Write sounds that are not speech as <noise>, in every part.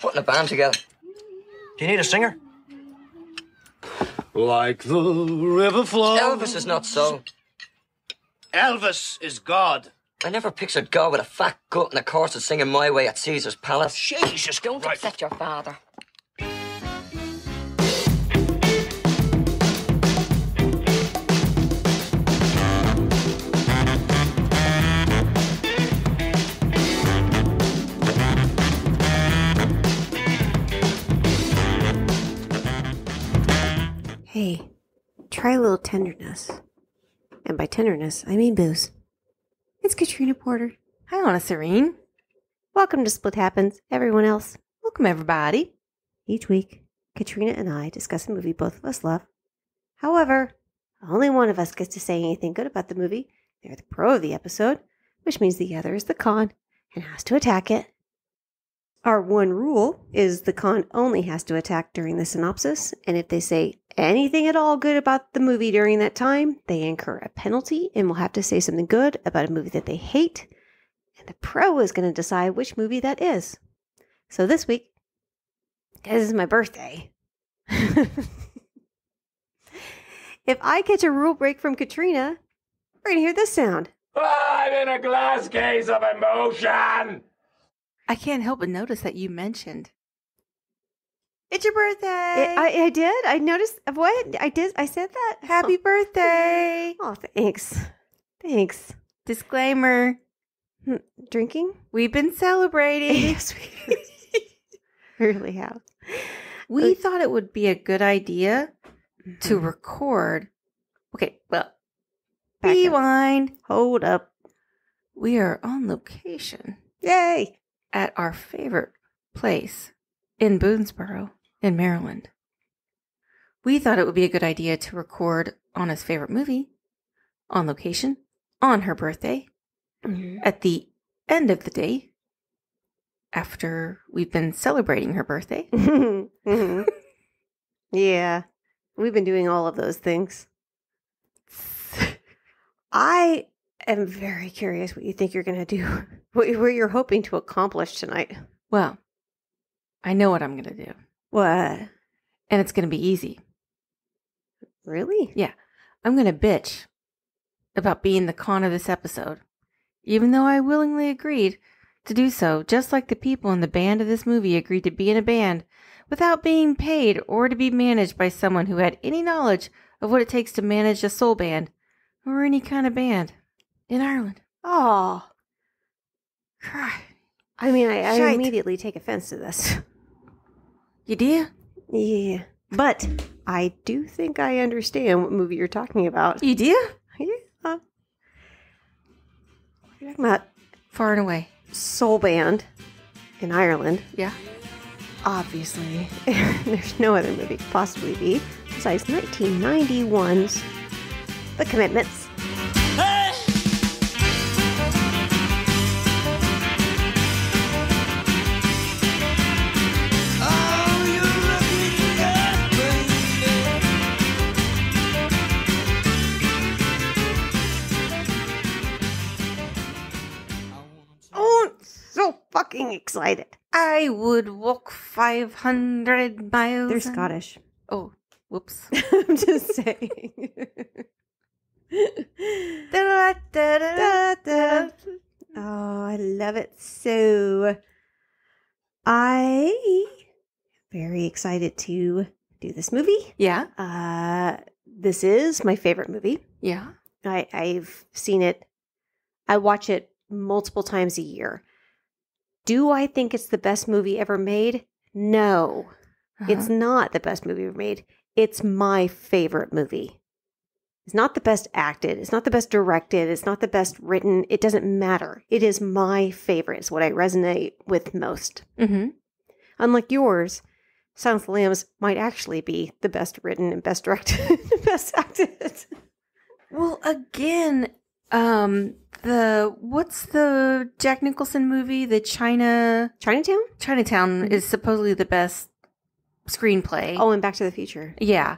putting a band together. Do you need a singer? Like the river flows. Elvis is not so. Elvis is God. I never pictured God with a fat gut and a chorus singing My Way at Caesar's Palace. Jesus, Don't right. upset your father. Try a little tenderness. And by tenderness, I mean booze. It's Katrina Porter. Hi, Anna Serene. Welcome to Split Happens, everyone else. Welcome, everybody. Each week, Katrina and I discuss a movie both of us love. However, only one of us gets to say anything good about the movie. They're the pro of the episode, which means the other is the con and has to attack it. Our one rule is the con only has to attack during the synopsis, and if they say anything at all good about the movie during that time, they incur a penalty and will have to say something good about a movie that they hate, and the pro is going to decide which movie that is. So this week, this is my birthday. <laughs> if I catch a rule break from Katrina, we're going to hear this sound. I'm in a glass case of emotion. I can't help but notice that you mentioned it's your birthday. I, I, I did. I noticed. What? I did. I said that. Happy <laughs> birthday. Oh, thanks. Thanks. Disclaimer Hmm, Drinking? We've been celebrating. <laughs> Yes, <laughs> we really have. we thought it would be a good idea to Mhm. record. Okay, well, Back up. rewind. Hold up. We are on location Yay. At our favorite place in Boonsboro, in Maryland. We thought it would be a good idea to record Anna's favorite movie on location on her birthday at the end of the day after we've been celebrating her birthday. <laughs> Mhm. yeah. We've been doing all of those things. <laughs> I am very curious what you think you're going to do, <laughs> what, what you're hoping to accomplish tonight. Well, I know what I'm going to do, What? and it's going to be easy. Really? Yeah. I'm going to bitch about being the con of this episode, even though I willingly agreed to do so, just like the people in the band of this movie agreed to be in a band without being paid or to be managed by someone who had any knowledge of what it takes to manage a soul band or any kind of band in Ireland. Oh. cry. I mean, I, I Shite. immediately take offense to this. You do? Yeah. But I do think I understand what movie you're talking about. You do? Yeah. You're talking about Far and away. Soul Band in Ireland. Yeah. Obviously, <laughs> there's no other movie could possibly be besides 1991's The Commitments. Fucking excited. I would walk 500 miles. They're Scottish. Oh, whoops. <laughs> I'm just saying. Oh, I love it so. I very excited to do this movie. yeah. Uh, this is my favorite movie. Yeah. I, I've seen it. I watch it multiple times a year. Do I think it's the best movie ever made? No, it's Uh-huh. not the best movie ever made. It's my favorite movie. It's not the best acted. It's not the best directed. It's not the best written. It doesn't matter. It is my favorite. It's what I resonate with most. Mm -hmm. Unlike yours, Silence of the Lambs might actually be the best written and best directed, and <laughs> best acted. Well, again, um, the what's the Jack Nicholson movie? The China Chinatown? Chinatown is supposedly the best screenplay. Oh, and Back to the Future. yeah.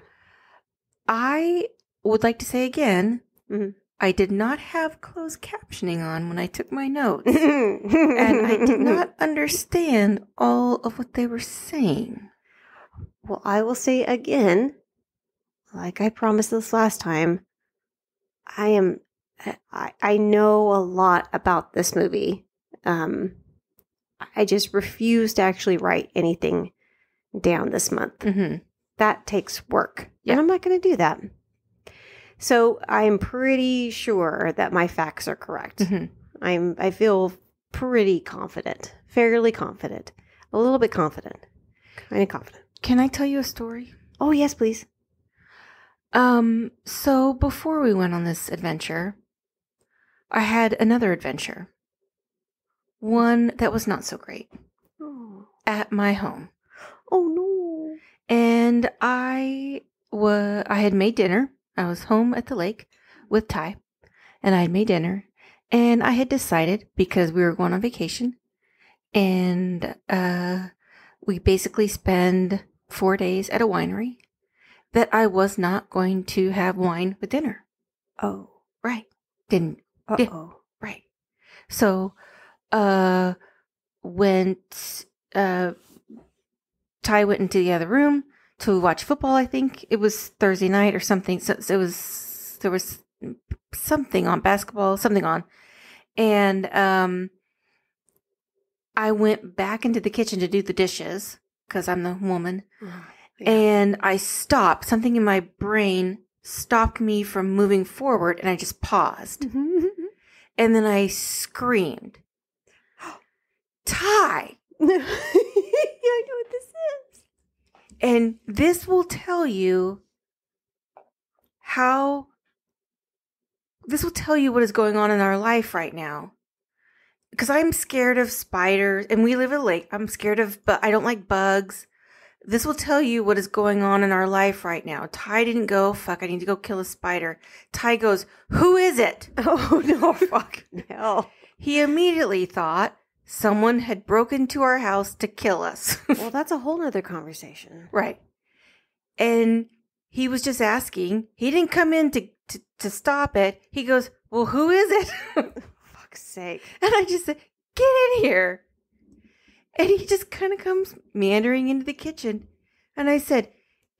I would like to say again, Mhm. I did not have closed captioning on when I took my notes, <laughs> and I did not understand all of what they were saying. Well, I will say again, like I promised this last time, I am I, I know a lot about this movie. Um I just refuse to actually write anything down this month. Mm-hmm. That takes work. Yeah. And I'm not going to do that. So I'm pretty sure that my facts are correct. Mm-hmm. I'm I feel pretty confident, fairly confident, a little bit confident, kind of confident. Can I tell you a story? Oh yes, please. Um, so before we went on this adventure, I had another adventure. One that was not so great Oh, at my home. oh no. And I was I had made dinner. I was home at the lake with Ty, and I had made dinner. And I had decided because we were going on vacation, and uh, we basically spend four days at a winery, that I was not going to have wine with dinner. Oh. Right? Didn't Uh oh. right? So, uh, went uh, Ty went into the other room to watch football. I think it was Thursday night or something. So, so it was there was something on basketball, something on, and um, I went back into the kitchen to do the dishes because I'm the woman, Yeah. and I stopped. Something in my brain stopped me from moving forward, and I just paused, and then I screamed, <gasps> "Ty!" <laughs> I know what this is. And this will tell you how this will tell you what is going on in our life right now. Because I'm scared of spiders and we live at a lake. I'm scared of but I don't like bugs. This will tell you what is going on in our life right now. Ty didn't go, fuck, I need to go kill a spider. Ty goes, Who is it? <laughs> Oh no, <laughs> fuck hell. He immediately thought someone had broken to our house to kill us. <laughs> Well, that's a whole nother conversation. Right. And he was just asking. He didn't come in to, to, to stop it. He goes, Well, who is it? Fuck's sake. And I just said, Get in here. And he just kind of comes meandering into the kitchen. And I said,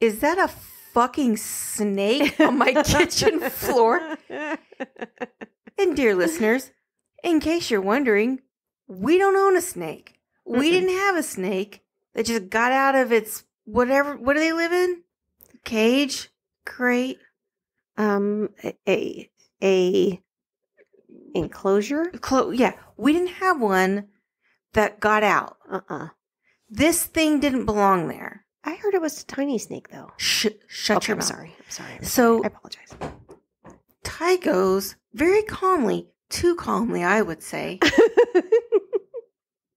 Is that a fucking snake on my <laughs> kitchen floor? And dear listeners, in case you're wondering, we don't own a snake. We Mm-mm. didn't have a snake that just got out of its whatever. What do they live in? Cage? Crate? Um, a a, a enclosure. Clo- yeah, we didn't have one that got out. Uh uh This thing didn't belong there. I heard it was a tiny snake though. Sh- shut okay, your I'm mouth. sorry. I'm sorry. I'm So- sorry. I apologize. Ty goes very calmly, too calmly, I would say. <laughs>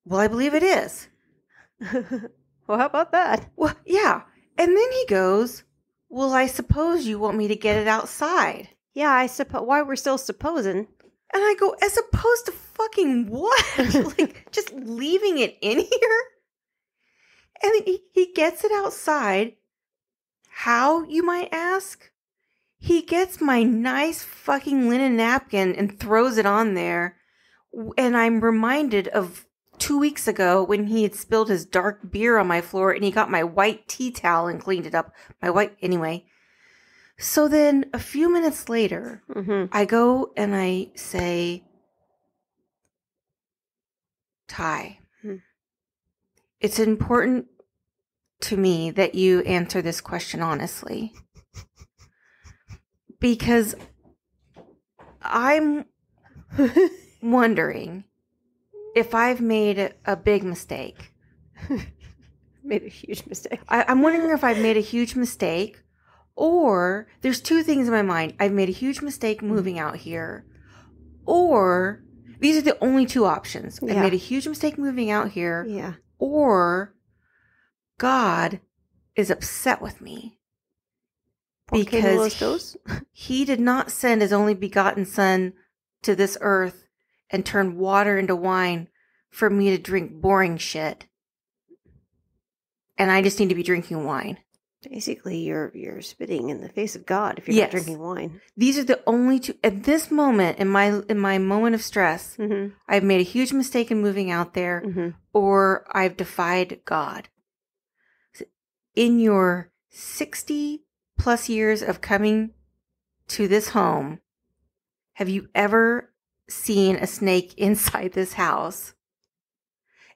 well, I believe it is. <laughs> well, how about that? Well, yeah. And then he goes, Well, I suppose you want me to get it outside. Yeah, I suppose. Why we're still supposing? And I go, As opposed to fucking what? <laughs> like, <laughs> just leaving it in here? And he, he gets it outside. How, you might ask? He gets my nice fucking linen napkin and throws it on there. And I'm reminded of two weeks ago when he had spilled his dark beer on my floor and he got my white tea towel and cleaned it up. My white, anyway. So then a few minutes later, Mm-hmm. I go and I say, Ty, Hmm. it's important to me that you answer this question honestly. because I'm <laughs> wondering if I've made a, a big mistake. <laughs> Made a huge mistake. I, I'm wondering if I've made a huge mistake, or there's two things in my mind. I've made a huge mistake moving out here, or these are the only two options. I made a huge mistake moving out here, Yeah. or God is upset with me because <laughs> he did not send his only begotten son to this earth and turn water into wine for me to drink boring shit. And I just need to be drinking wine. Basically, you're you're spitting in the face of God if you're Yes. not drinking wine. These are the only two at this moment in my in my moment of stress. Mm-hmm. I've made a huge mistake in moving out there, Mm-hmm. or I've defied God. In your sixty plus years of coming to this home, have you ever seen a snake <laughs> inside this house?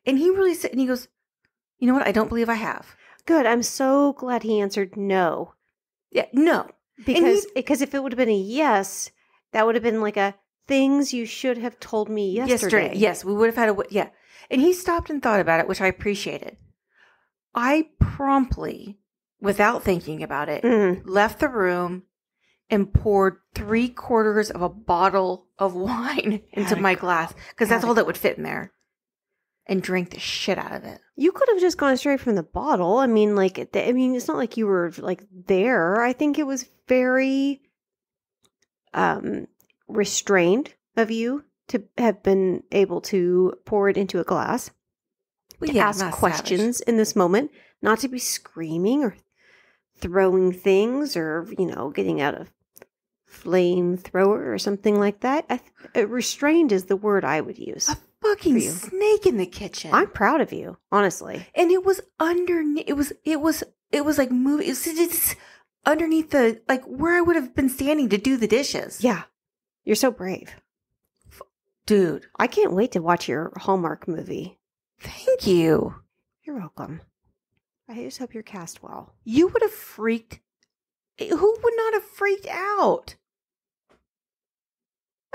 And he really said, and he goes, "You know what? I don't believe I have." Good. I'm so glad he answered no. Yeah, no. Because because if it would have been a yes, that would have been like a things you should have told me yesterday. Yes, we would have had a yeah. And he stopped and thought about it, which I appreciated. I promptly, without thinking about it, Mm. left the room and poured three quarters of a bottle of <laughs> wine into my glass because that's all that would fit in there, and drank the shit out of it. You could have just gone straight from the bottle. I mean, like, I mean, it's not like you were like there. I think it was very um restrained of you to have been able to pour it into a glass, Well, to yeah, ask not savage. questions in this moment, not to be screaming or throwing things or you know getting out of flamethrower or something like that. I th- uh, restrained is the word I would use. A fucking snake in the kitchen. I'm proud of you, honestly. and it was underneath. It was. It was. It was like moving. It was it's underneath the like where I would have been standing to do the dishes. Yeah, you're so brave. dude. I can't wait to watch your Hallmark movie. Thank you. You're welcome. I just hope you're cast well. You would have freaked. Eh, who would not have freaked out?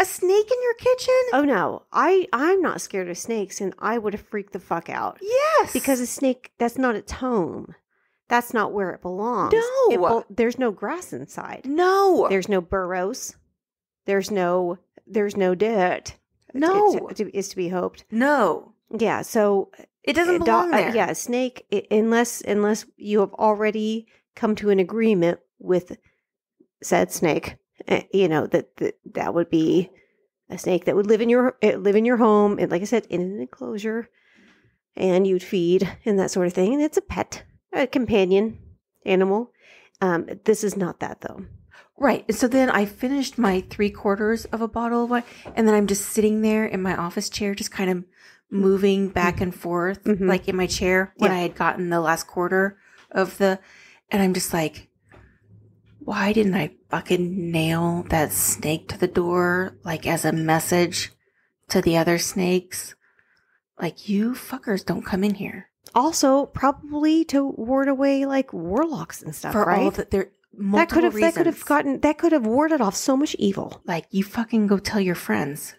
A snake in your kitchen? Oh no, I I'm not scared of snakes, and I would have freaked the fuck out yes. because a snake that's not its home. That's not where it belongs. No. It there's no grass inside. no, There's no burrows. There's no there's no dirt. No. it's, it's to be hoped. no. Yeah, so It doesn't Uh, do- belong uh, there. yeah, a snake i- unless unless you have already come to an agreement with said snake, uh, you know that that, that would be a snake that would live in your uh, live in your home and like I said in an enclosure and you'd feed and that sort of thing and it's a pet, a companion animal. Um this is not that though. Right. So then I finished my three quarters of a bottle of wine, and then I'm just sitting there in my office chair, just kind of moving back and forth, Mhm. like in my chair when Yeah. I had gotten the last quarter of the, and I'm just like, why didn't I fucking nail that snake to the door, like as a message to the other snakes? Like, you fuckers don't come in here. Also, probably to ward away like warlocks and stuff, For right? all that there, that could have that could have gotten that could have warded off so much evil. like you fucking go tell your friends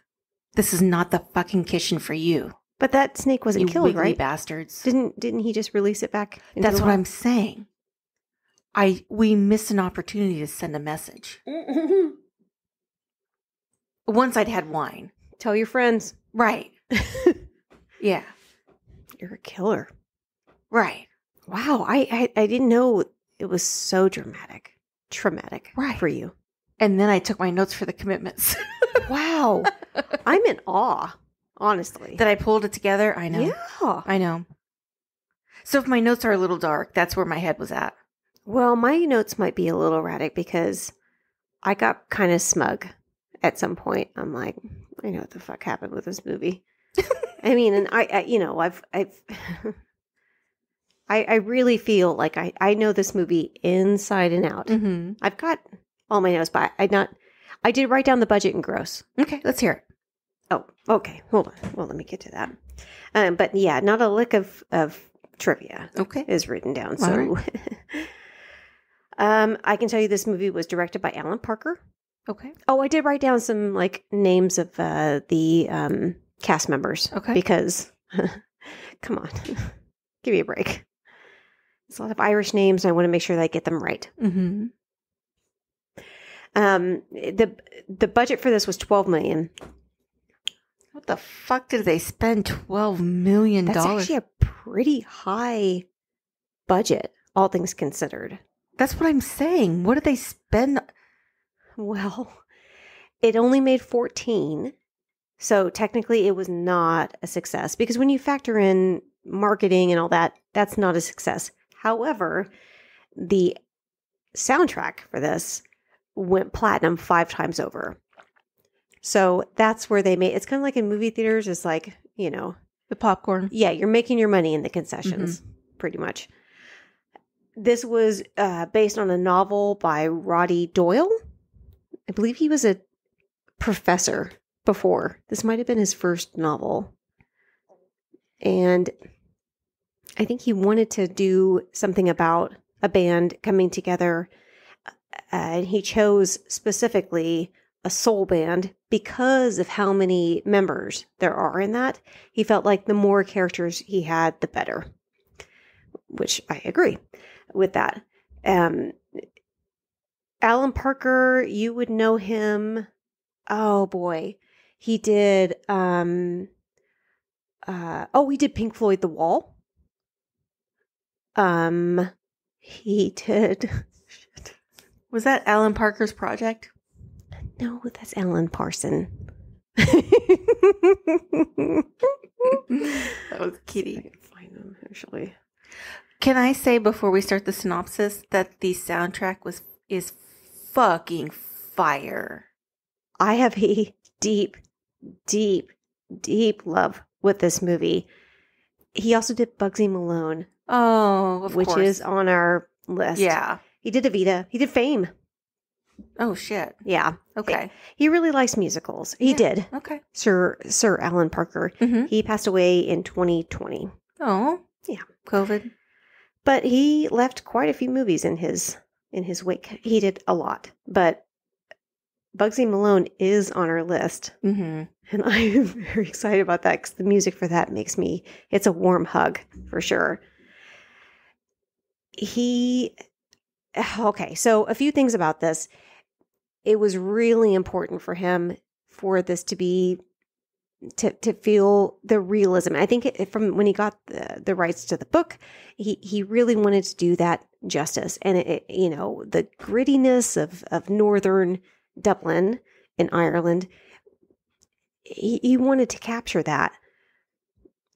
this is not the fucking kitchen for you But that snake wasn't you killed, right? bastards Didn't didn't he just release it back? into that's the what i'm saying i we missed an opportunity to send a message mm-hmm. once i'd had wine Tell your friends. right <laughs> yeah You're a killer. right Wow, I, I I didn't know it was so dramatic, traumatic Right. for you. and then i took my notes for the commitments <laughs> Wow, I'm in awe, honestly. that i pulled it together i know Yeah. i know so if my notes are a little dark that's where my head was at Well, my notes might be a little erratic because I got kind of smug at some point. I'm like, I know what the fuck happened with this movie. I mean, and I, I you know, I've, I've, <laughs> I, I really feel like I, I know this movie inside and out. mm-hmm. I've got all my notes, but I not, I did write down the budget and gross. okay let's hear it Oh, okay. Hold on. Well, let me get to that. Um, but yeah, not a lick of of trivia okay is written down. So, <laughs> um, I can tell you this movie was directed by Alan Parker. okay Oh, I did write down some like names of uh, the um, cast members. Okay. Because, <laughs> come on, <laughs> give me a break. It's a lot of Irish names, and I want to make sure that I get them right. mm-hmm. Um, the the budget for this was twelve million. What the fuck did they spend twelve million dollars? That's actually a pretty high budget, all things considered. That's what I'm saying. What did they spend? Well, it only made 14. So technically, it was not a success because when you factor in marketing and all that, that's not a success. However, the soundtrack for this went platinum five times over. So that's where they made it's kind of like in movie theaters, it's like, you know, The popcorn. yeah, you're making your money in the concessions, mm-hmm. pretty much. This was uh, based on a novel by Roddy Doyle. I believe he was a professor before. This might have been his first novel. And I think he wanted to do something about a band coming together. Uh, and he chose specifically a soul band because of how many members there are in that. He felt like the more characters he had, the better, which I agree with that. Um, Alan Parker, you would know him. Oh boy, he did. Um, uh, oh, he did Pink Floyd The Wall. Um, he did. <laughs> Was that Alan Parker's project? No, that's Alan Parson. <laughs> That was <laughs> Kitty. I can find them actually. Can I say before we start the synopsis that the soundtrack was is fucking fire? I have a deep, deep, deep love with this movie. He also did Bugsy Malone, Oh, of which course. is on our list. yeah. He did Evita. He did Fame. Oh shit. Yeah. Okay. He really likes musicals. He Yeah. did. Okay. Sir Sir Alan Parker. Mm-hmm. He passed away in 2020. Oh. Yeah. COVID. But he left quite a few movies in his in his wake. He did a lot. But Bugsy Malone is on our list. Mm-hmm. And <laughs> I'm very excited about that because the music for that makes me, it's a warm hug for sure. He, <sighs> okay, so a few things about this. It was really important for him for this to be, to, to feel the realism. I think it, from when he got the, the rights to the book, he, he really wanted to do that justice. And it, it, you know, the grittiness of, of Northern Dublin in Ireland he, he wanted to capture that.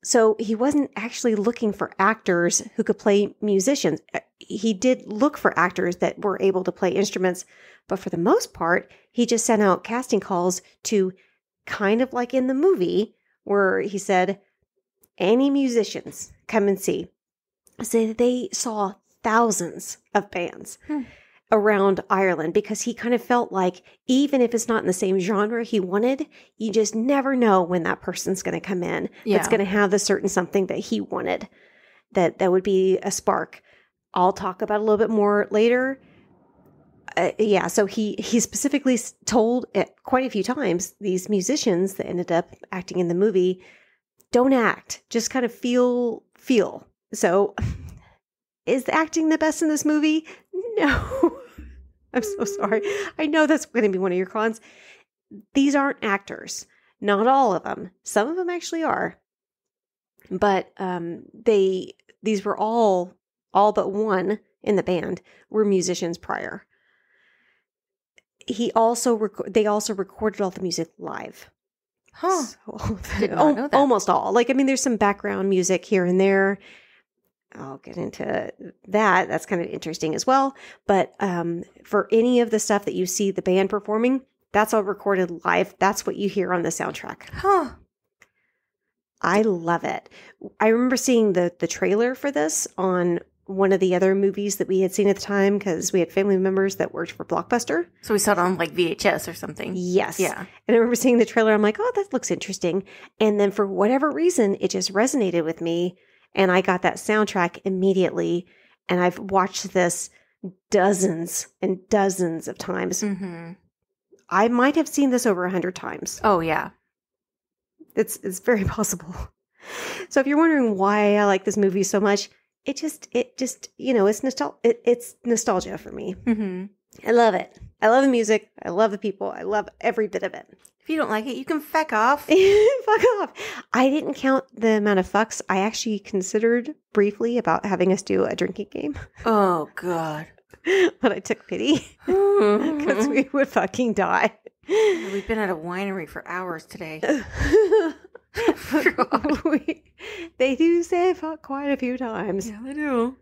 So he wasn't actually looking for actors who could play musicians. Uh, He did look for actors that were able to play instruments, but for the most part, he just sent out casting calls to kind of like in the movie where he said, Any musicians, come and see. So they saw thousands of bands Hmm. around Ireland because he kind of felt like even if it's not in the same genre he wanted, you just never know when that person's going to come in Yeah. that's going to have the certain something that he wanted that that would be a spark. I'll talk about a little bit more later. Uh, yeah, so he he specifically told it quite a few times these musicians that ended up acting in the movie don't act, just kind of feel feel. So <laughs> is acting the best in this movie? No. <laughs> I'm so sorry. I know that's going to be one of your cons. These aren't actors. Not all of them. Some of them actually are. But um they these were all all but one in the band were musicians prior. He also rec- they also recorded all the music live. Huh. So, <laughs> Did not know that. almost all. Like I mean there's some background music here and there. I'll get into that. That's kind of interesting as well. But um, for any of the stuff that you see the band performing, that's all recorded live. That's what you hear on the soundtrack. Huh. I love it. I remember seeing the the trailer for this on one of the other movies that we had seen at the time because we had family members that worked for Blockbuster. So we saw it on like VHS or something. Yes. Yeah. And I remember seeing the trailer. I'm like, oh, that looks interesting. And then for whatever reason, it just resonated with me. And I got that soundtrack immediately. And I've watched this dozens and dozens of times. Mm-hmm. I might have seen this over a hundred times. Oh yeah. It's it's very <laughs> possible. So if you're wondering why I like this movie so much, it just it just you know it's nostal it, it's nostalgia for me. Mm-hmm. I love it. I love the music. I love the people. I love every bit of it. If you don't like it, you can feck off. <laughs> Fuck off. I didn't count the amount of fucks. I actually considered briefly about having us do a drinking game, oh <laughs> god. but I took pity <laughs> because we would fucking die. We've been at a winery for hours today. <laughs> we, they do say fuck quite a few times. Yeah, they do.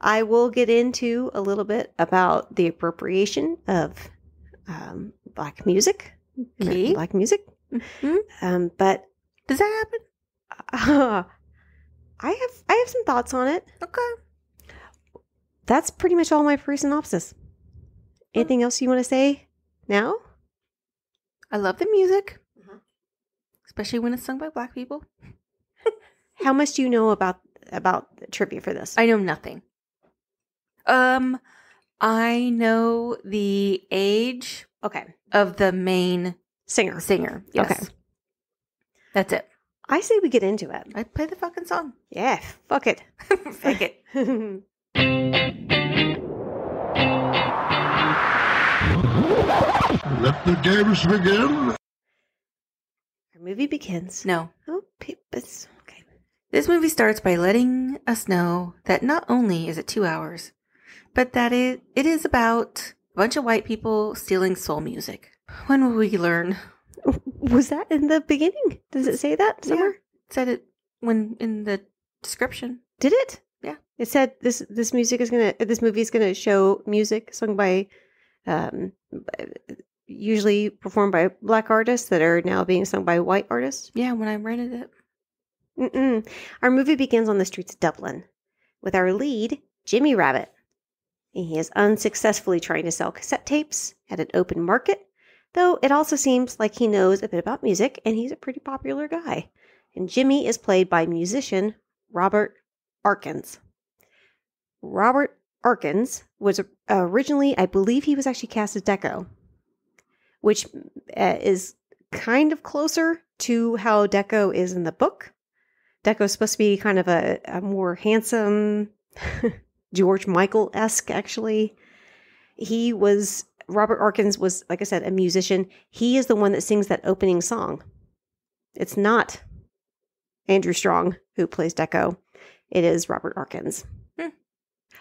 I will get into a little bit about the appropriation of um, black music, Okay. black music. Mhm. Um, but Does that happen? uh, <laughs> I have I have some thoughts on it. Okay. That's pretty much all my free synopsis. Anything else you want to say now? I love the music. Especially when it's sung by black people. <laughs> How much do you know about about the trivia for this? I know nothing. Um, I know the age okay, of the main singer. singer. Yes. Okay. That's it. I say we get into it. I play the fucking song. Yeah, fuck it. <laughs> Fuck it. <laughs> Let the games begin. Movie begins. No. Oh, it's okay. This movie starts by letting us know that not only is it two hours, but that it, it is about a bunch of white people stealing soul music. When will we learn? Was that in the beginning? Does it say that somewhere? It said it when in the description. Did it? Yeah. It said this this music is gonna this movie is gonna show music sung by um usually performed by black artists that are now being sung by white artists. Yeah, when I rented it. Mm-mm. Our movie begins on the streets of Dublin with our lead, Jimmy Rabbitte. He is unsuccessfully trying to sell cassette tapes at an open market, though it also seems like he knows a bit about music and he's a pretty popular guy. And Jimmy is played by musician Robert Arkins. Robert Arkins was originally, I believe he was actually cast as Deco, which uh, is kind of closer to how Deco is in the book. Deco's supposed to be kind of a, a more handsome <laughs> George Michael esque, actually. He was, Robert Arkins was, like I said, a musician. He is the one that sings that opening song. It's not Andrew Strong who plays Deco, it is Robert Arkins. Hmm.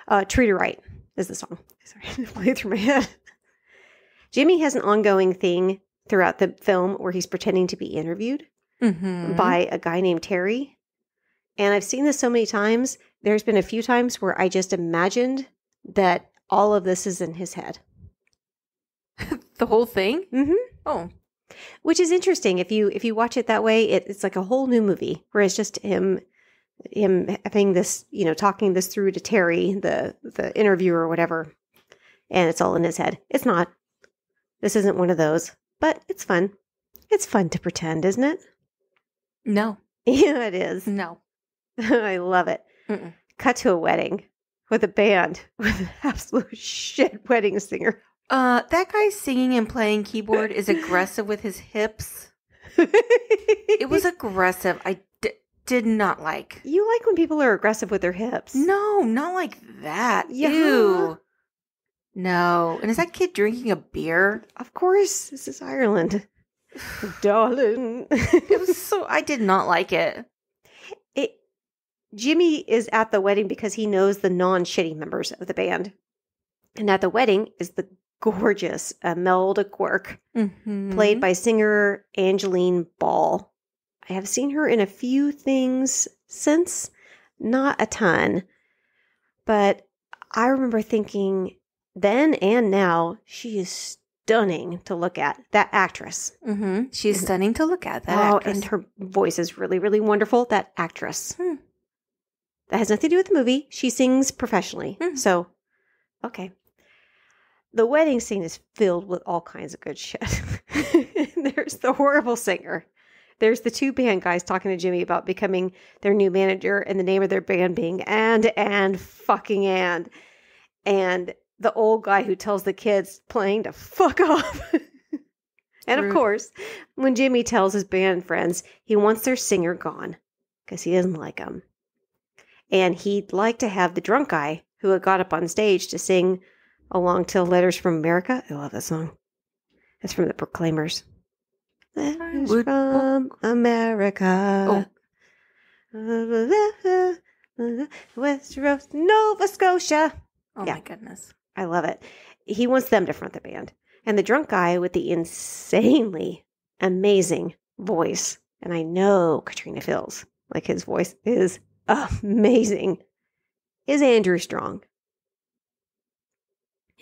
Uh, Treat Her Right is the song. <laughs> Sorry, <laughs> play it through my head. Jimmy has an ongoing thing throughout the film where he's pretending to be interviewed Mm-hmm. by a guy named Terry. And I've seen this so many times. There's been a few times where I just imagined that all of this is in his head. <laughs> the whole thing. Mm-hmm. Oh, Which is interesting. If you if you watch it that way, it, it's like a whole new movie where it's just him him having this, you know, talking this through to Terry, the the interviewer or whatever. And it's all in his head. It's not. This isn't one of those, but it's fun. It's fun to pretend, isn't it? no, <laughs> Yeah, it is. no. <laughs> I love it. Mm-mm. Cut to a wedding with a band <laughs> with an absolute shit wedding singer. Uh, that guy singing and playing keyboard is aggressive with his hips. It was aggressive. I d- did not like. you like when people are aggressive with their hips. No, not like that. Yeah. Ew. No. And is that kid drinking a beer? Of course, this is Ireland. <sighs> Darling. It was so. I did not like it. it Jimmy is at the wedding because he knows the non-shitty members of the band. And at the wedding is the gorgeous Imelda Quirk, Mm-hmm. played by singer Angeline Ball. I have seen her in a few things since, not a ton. But I remember thinking then and now, she is stunning to look at. That actress. Mm-hmm. She's stunning to look at. That oh, actress. and her voice is really, really wonderful. That actress. Hmm. That has nothing to do with the movie. She sings professionally. Hmm. So, okay. The wedding scene is filled with all kinds of good shit. <laughs> There's the horrible singer. There's the two band guys talking to Jimmy about becoming their new manager and the name of their band being and and fucking and. And the old guy who tells the kids playing to fuck <laughs> off. and of course, when Jimmy tells his band friends he wants their singer gone because he doesn't like them. And he'd like to have the drunk guy who had got up on stage to sing along to Letters from America. I love that song. It's from the Proclaimers. Letters would- from America. Oh. Westeros, Nova Scotia. oh yeah. my goodness. I love it. He wants them to front the band. And the drunk guy with the insanely amazing voice. And I know Katrina feels like his voice is amazing. is Andrew Strong.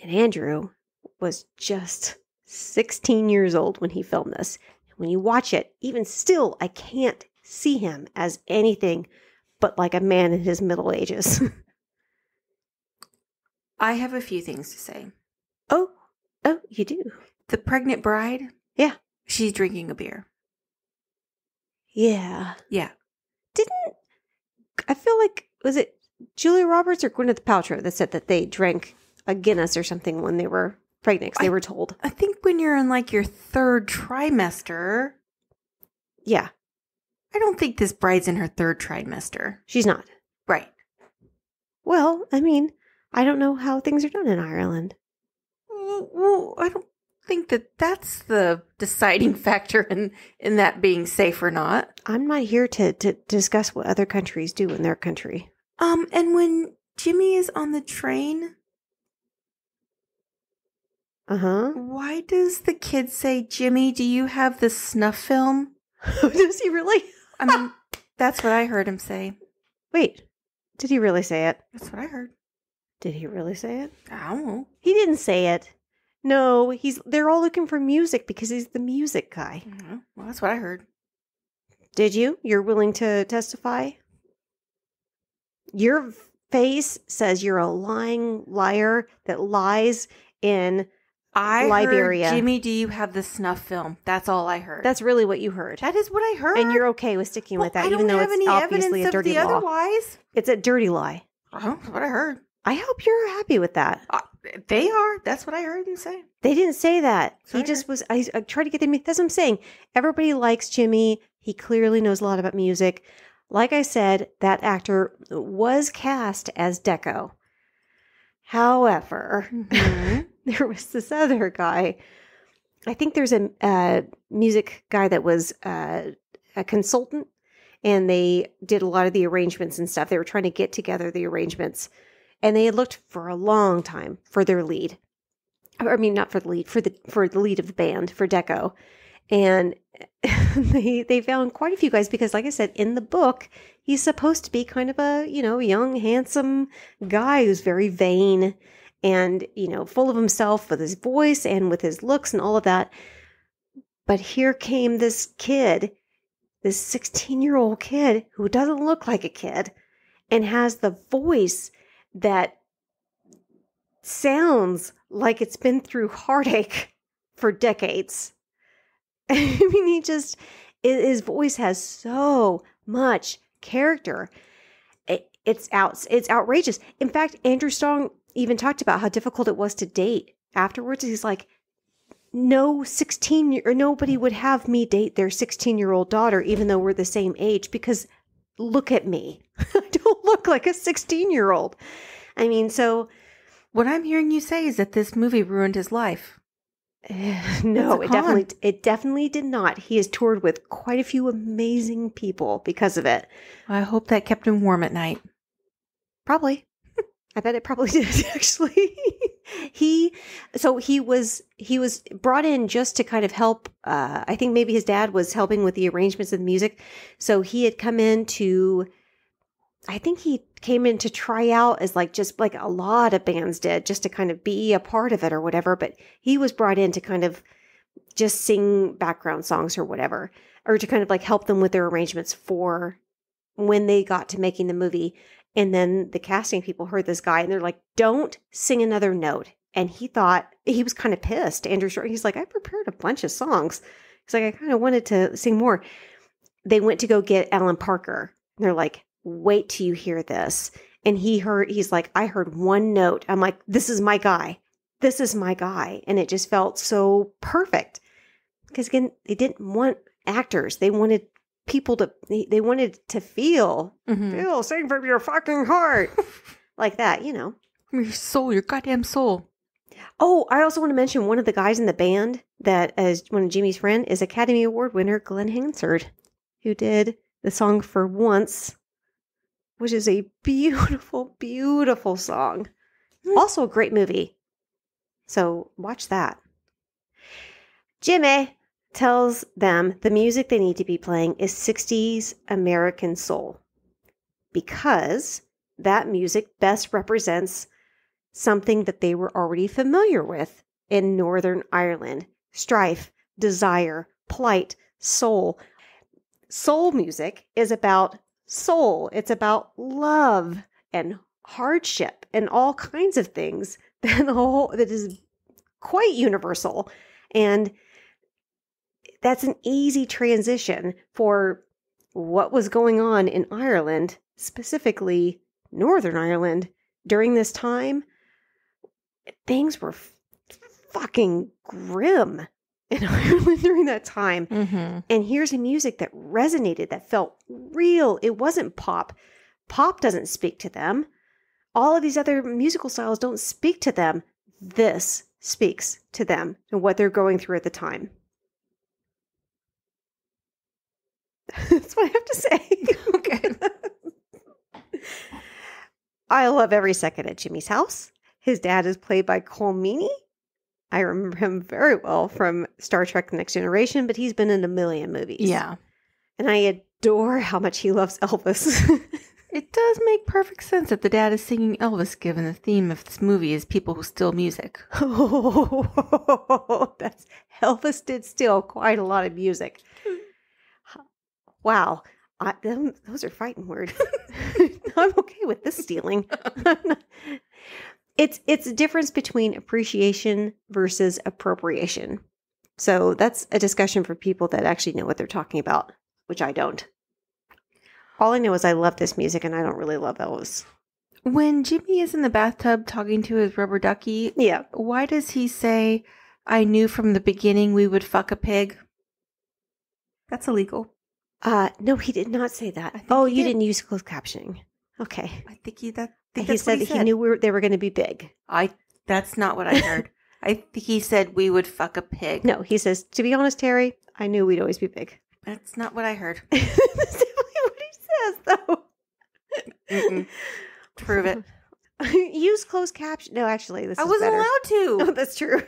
And Andrew was just 16 years old when he filmed this. When you watch it, even still, I can't see him as anything but like a man in his middle ages. <laughs> I have a few things to say. oh, oh, you do? The pregnant bride? Yeah. She's drinking a beer. Yeah. Yeah. Didn't I feel like was it Julia Roberts or Gwyneth Paltrow that said that they drank a Guinness or something when they were pregnant? 'cause they I- were told. I think when you're in like your third trimester, Yeah, I don't think this bride's in her third trimester. she's not. Right. Well, I mean, I don't know how things are done in Ireland. Well, I don't think that that's the deciding <laughs> factor in in that being safe or not. I'm not here to, to discuss what other countries do in their country. Um, and when Jimmy is on the train, Uh huh. why does the kid say, "Jimmy, do you have the snuff film?" <laughs> Does he really? I mean, that's what I heard him say. Wait, did he really say it? That's what I heard. Did he really say it? I don't know. He didn't say it. No, he's. They're all looking for music because he's the music guy. Mhm. Well, that's what I heard. Did you? You're willing to testify? Your face says you're a lying liar that lies in. I Liberia. heard, Jimmy, do you have the snuff film? That's all I heard. That's really what you heard. that is what I heard. And you're okay with sticking Well, with that, I don't even though have it's any obviously evidence a dirty lie. otherwise. It's a dirty lie. Oh, that's what I heard. I hope you're happy with that. Uh, they are. That's what I heard him say. They didn't say that. He just was. I, I tried to get them. That's what I'm saying. Everybody likes Jimmy. He clearly knows a lot about music. Like I said, that actor was cast as Deco. However, Mhm. <laughs> there was this other guy. I think there's a uh, music guy that was uh, a consultant, and they did a lot of the arrangements and stuff. They were trying to get together the arrangements, and they had looked for a long time for their lead. I mean, not for the lead, for the for the lead of the band for Deco, and <laughs> they they found quite a few guys because, like I said, in the book, he's supposed to be kind of a you know young, handsome guy who's very vain and you know full of himself with his voice and with his looks and all of that. But here came this kid, this 16 year old kid who doesn't look like a kid and has the voice that sounds like it's been through heartache <laughs> for decades. <laughs> I mean, he just, his voice has so much character. It, it's out, it's outrageous. In fact, Andrew Strong even talked about how difficult it was to date afterwards. He's like, no 16 year or nobody would have me date their 16 year old daughter, even though we're the same age, because look at me. <laughs> Look like a 16 year old. I mean, so What I'm hearing you say is that this movie ruined his life. <sighs> no, it definitely it definitely did not. He has toured with quite a few amazing people because of it. I hope that kept him warm at night. Probably. <laughs> I bet it probably <laughs> did actually. <laughs> he so he was he was brought in just to kind of help uh I think maybe his dad was helping with the arrangements of the music. So he had come in to I think he came in to try out as like just like a lot of bands did, just to kind of be a part of it or whatever. But he was brought in to kind of just sing background songs or whatever, or to kind of like help them with their arrangements for when they got to making the movie. And then the casting people heard this guy and they're like, don't sing another note. And he thought he was kind of pissed. Andrew Short, he's like, I prepared a bunch of songs. He's like, I kind of wanted to sing more. They went to go get Alan Parker. And they're like, wait till you hear this. And he heard, he's like, I heard one note. I'm like, this is my guy. This is my guy. And it just felt so perfect. Because again, they didn't want actors. They wanted people to, they they wanted to feel, Mm-hmm. feel, sing from your fucking heart. <laughs> like that, you know. Your soul, your goddamn soul. Oh, I also want to mention one of the guys in the band that is one of Jimmy's friend is Academy Award winner Glen Hansard, who did the song for Once, which is a beautiful, beautiful song. Hmm. Also a great movie. So watch that. Jimmy tells them the music they need to be playing is 60s American soul because that music best represents something that they were already familiar with in Northern Ireland strife, desire, plight, soul. Soul music is about soul, it's about love and hardship and all kinds of things <laughs> that, the whole, that is quite universal. And that's an easy transition for what was going on in Ireland, specifically Northern Ireland, during this time. Things were fucking grim in Ireland during that time. Mm-hmm. And here's a music that resonated, that felt real. It wasn't pop. Pop doesn't speak to them. All of these other musical styles don't speak to them. This speaks to them and what they're going through at the time. <laughs> That's what I have to say. <laughs> Okay. <laughs> I love every second at Jimmy's house. His dad is played by Colm Meaney. I remember him very well from Star Trek The Next Generation, but he's been in a million movies. Yeah. And I adore how much he loves Elvis. <laughs> It does make perfect sense that the dad is singing Elvis given the theme of this movie is people who steal music. <laughs> oh, that's Elvis did steal quite a lot of music. <laughs> Wow. I, them, those are fighting words. I'm okay with this stealing. It's it's a difference between appreciation versus appropriation. So that's a discussion for people that actually know what they're talking about, which I don't. All I know is I love this music and I don't really love Elvis. When Jimmy is in the bathtub talking to his rubber ducky, Yeah. why does he say, I knew from the beginning we would fuck a pig? That's illegal. Uh no, he did not say that. Oh, you did. did. not use closed captioning. Okay. I think he that think He said what that he knew we were, they were going to be big. I that's not what I heard. I he said we would fuck a pig. No, he says, to be honest, Terry, I knew we'd always be big. That's not what I heard. <laughs> That's definitely what he says, though. Mm-mm. Prove it. <laughs> Use closed caption. No, actually, this I wasn't better. allowed Oh, to. <laughs> that's true.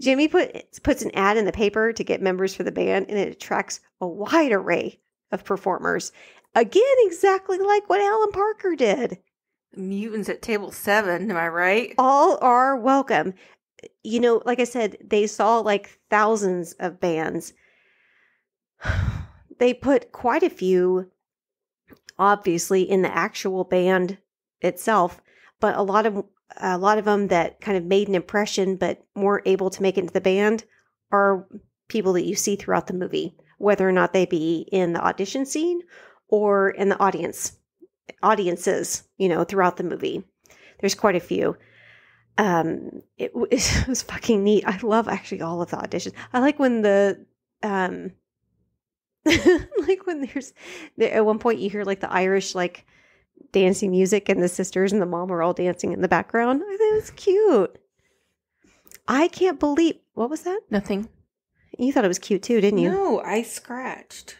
Jimmy put puts an ad in the paper to get members for the band, and it attracts a wide array of performers. Again, exactly like what Alan Parker did. Mutants at table seven, am I right? All are welcome. You know, like I said, they saw like thousands of bands. <sighs> They put quite a few, obviously, in the actual band itself, but a lot of a lot of them that kind of made an impression but weren't able to make it into the band are people that you see throughout the movie, whether or not they be in the audition scene or in the audience audiences, you know, throughout the movie. There's quite a few. Um, it, w- <laughs> it was fucking neat. I love actually all of the auditions. I like when the um, <laughs> like when there's there, at one point you hear like the Irish like dancing music and the sisters and the mom are all dancing in the background. I think it's cute. I can't believe what was that? Nothing. You thought it was cute too, didn't you? No, I scratched.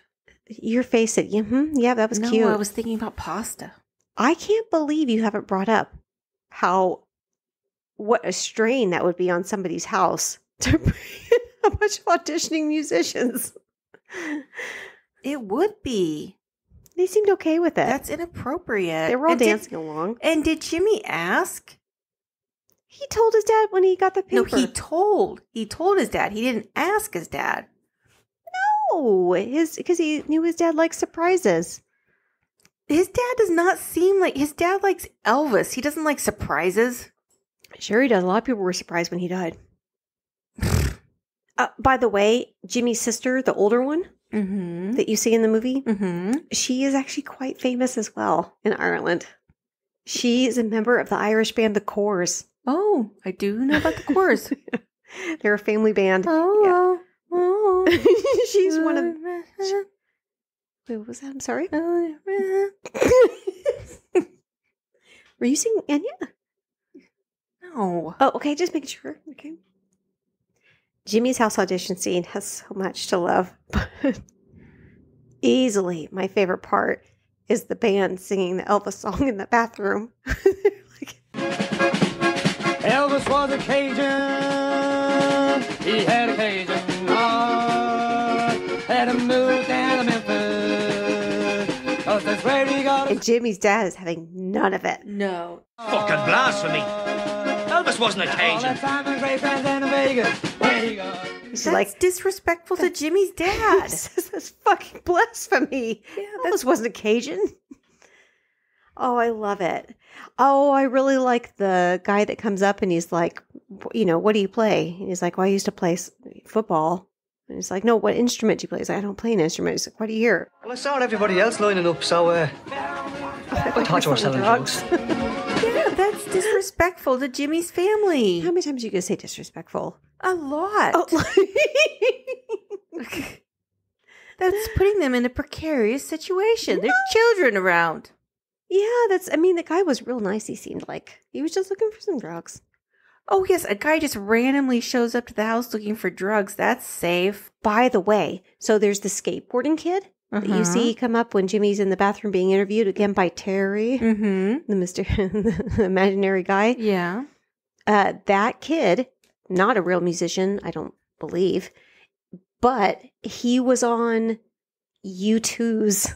Your face said, yeah, hmm, yeah, that was no, cute. I was thinking about pasta. I can't believe you haven't brought up how what a strain that would be on somebody's house <laughs> to bring in a bunch of auditioning musicians. It would be. They seemed okay with it. That's inappropriate. they were all And did- dancing along. and did Jimmy ask? He told his dad when he got the No, paper. he told. He told his dad. He didn't ask his dad. No, his because he knew his dad liked surprises. His dad does not seem like his dad likes Elvis. He doesn't like surprises. Sure, he does. A lot of people were surprised when he died. <laughs> uh, by the way, Jimmy's sister, the older one Mm-hmm. that you see in the movie, Mm-hmm. she is actually quite famous as well in Ireland. She is a member of the Irish band The Corrs. Oh, I do know about the Corrs. <laughs> They're a family band. oh, oh. <laughs> She's one of. Wait, what was that? I'm sorry. <laughs> Were you singing Enya? no. Oh, okay. Just making sure. Okay. Jimmy's house audition scene has so much to love, <laughs> but easily my favorite part is the band singing the Elvis song in the bathroom. like, Elvis was a Cajun. He had a Cajun heart. Had to move down to Memphis. Cause that's where he got And Jimmy's dad is having none of it. No. Fucking blasphemy. Elvis wasn't a all Cajun. that time and great friends in Vegas. Where he got She's That's like, disrespectful to Jimmy's dad. <laughs> this is fucking blasphemy. Yeah, This wasn't a Cajun. Oh, I love it. Oh, I really like the guy that comes up and he's like, you know, what do you play? And he's like, well, I used to play football. And he's like, no, what instrument do you play? He's like, I don't play an instrument. He's like, what do you hear? Well, I saw everybody else lining up, so, uh, I thought you were selling drugs. <laughs> yeah, that's disrespectful to Jimmy's family. How many times are you going to say disrespectful? A lot. Oh. <laughs> That's putting them in a precarious situation. There are children around. yeah, that's, I mean, the guy was real nice, he seemed like. He was just looking for some drugs. Oh, yes, a guy just randomly shows up to the house looking for drugs. That's safe. By the way, so there's the skateboarding kid that Uh-huh. you see come up when Jimmy's in the bathroom being interviewed again by Terry, Mm-hmm. the Mr. <laughs> the imaginary guy. Yeah. Uh, that kid, not a real musician, I don't believe, but he was on U2's,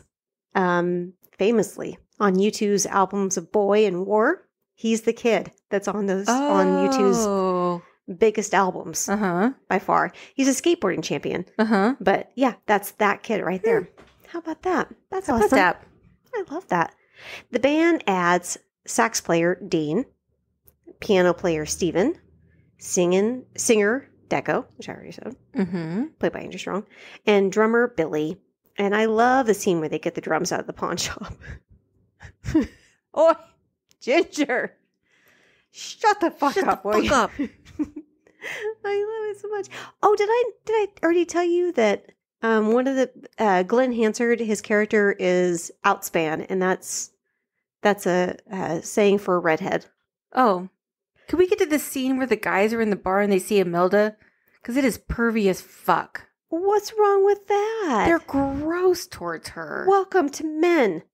um, famously on U2's albums of Boy and War. He's the kid that's on those on U2's Oh. biggest albums Uh-huh. by far. He's a skateboarding champion. Uh-huh. But yeah, that's that kid right there. How about that? That's How awesome. about that? I love that. The band adds sax player Dean, piano player Steven, singing singer Deco, which I already said, Mm-hmm. played by Andrew Strong, and drummer Billy. And I love the scene where they get the drums out of the pawn shop. <laughs> oh, Ginger, shut the fuck Shut the up, will fuck up. <laughs> I love it so much. Oh, did I did I already tell you that um one of the uh Glen Hansard, his character is outspan, and that's that's a uh, saying for a redhead. Oh. Could we get to the scene where the guys are in the bar and they see Imelda? Because it is pervy as fuck. What's wrong with that? They're gross towards her. welcome to men.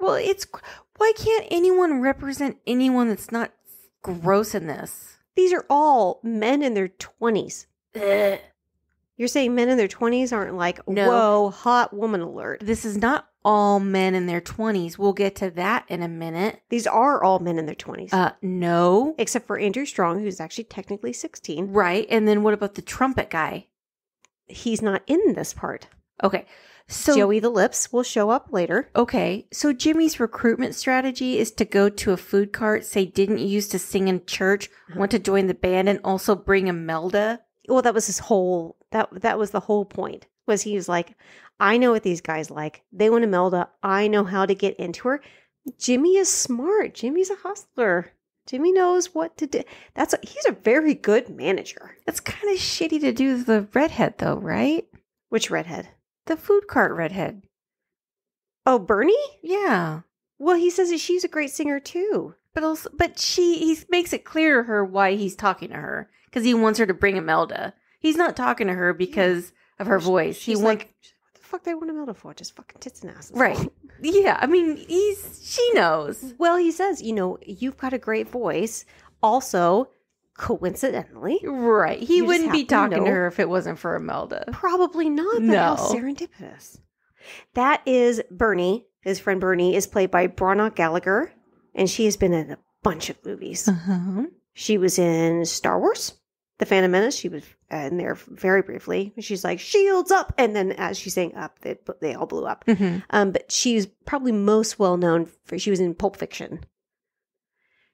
Well, it's why can't anyone represent anyone that's not gross in this? These are all men in their twenties. You're saying men in their twenties aren't like No. whoa hot woman alert. This is not all men in their 20s. We'll get to that in a minute. These are all men in their twenties, Uh no. except for Andrew Strong, who's actually technically sixteen. Right. And then what about the trumpet guy? He's not in this part. Okay. So Joey the Lips will show up later. Okay, so Jimmy's recruitment strategy is to go to a food cart, say didn't you used to sing in church, uh-huh. want to join the band, and also bring Imelda. well that was his whole that that was the whole point was he was like i know what these guys like. They want imelda. I know how to get into her. Jimmy is smart. Jimmy's a hustler. Jimmy knows what to do. That's a, he's a very good manager. That's kind of shitty to do the redhead, though, right? which redhead The food cart redhead. oh bernie Yeah, well he says that she's a great singer too but also, but she he makes it clear to her why he's talking to her because he wants her to bring Imelda. He's not talking to her because of her voice. He she's wants like what the fuck they want imelda for just fucking tits and asses right. <laughs> Yeah, I mean, he's she knows. well he says you know you've got a great voice also coincidentally Right. He You wouldn't be happen to talking to her if it wasn't for Imelda. Probably not, but how serendipitous. That is Bernie. His friend Bernie is played by Bronagh Gallagher, and she has been in a bunch of movies. Uh-huh. She was in Star Wars, The Phantom Menace. She was uh, in there very briefly. She's like, shields up. And then as she's saying up, they, they all blew up. Mm-hmm. Um, but she's probably most well known for, she was in Pulp Fiction.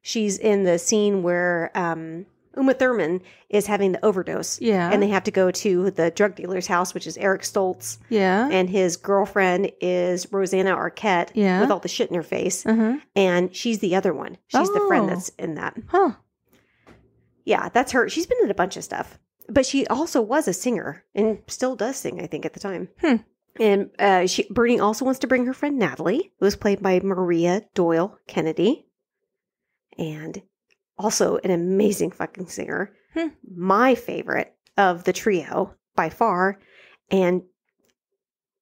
She's in the scene where um, Uma Thurman is having the overdose. Yeah. And they have to go to the drug dealer's house, which is Eric Stoltz, yeah. and his girlfriend is Rosanna Arquette Yeah. with all the shit in her face. Uh-huh. And she's the other one. She's the friend Oh. that's in that. Huh. Yeah, that's her. She's been in a bunch of stuff, but she also was a singer and still does sing, I think, at the time. Hmm. And uh, she, Bernie also wants to bring her friend Natalie, who was played by Maria Doyle Kennedy, and also an amazing fucking singer. Hmm. My favorite of the trio by far. And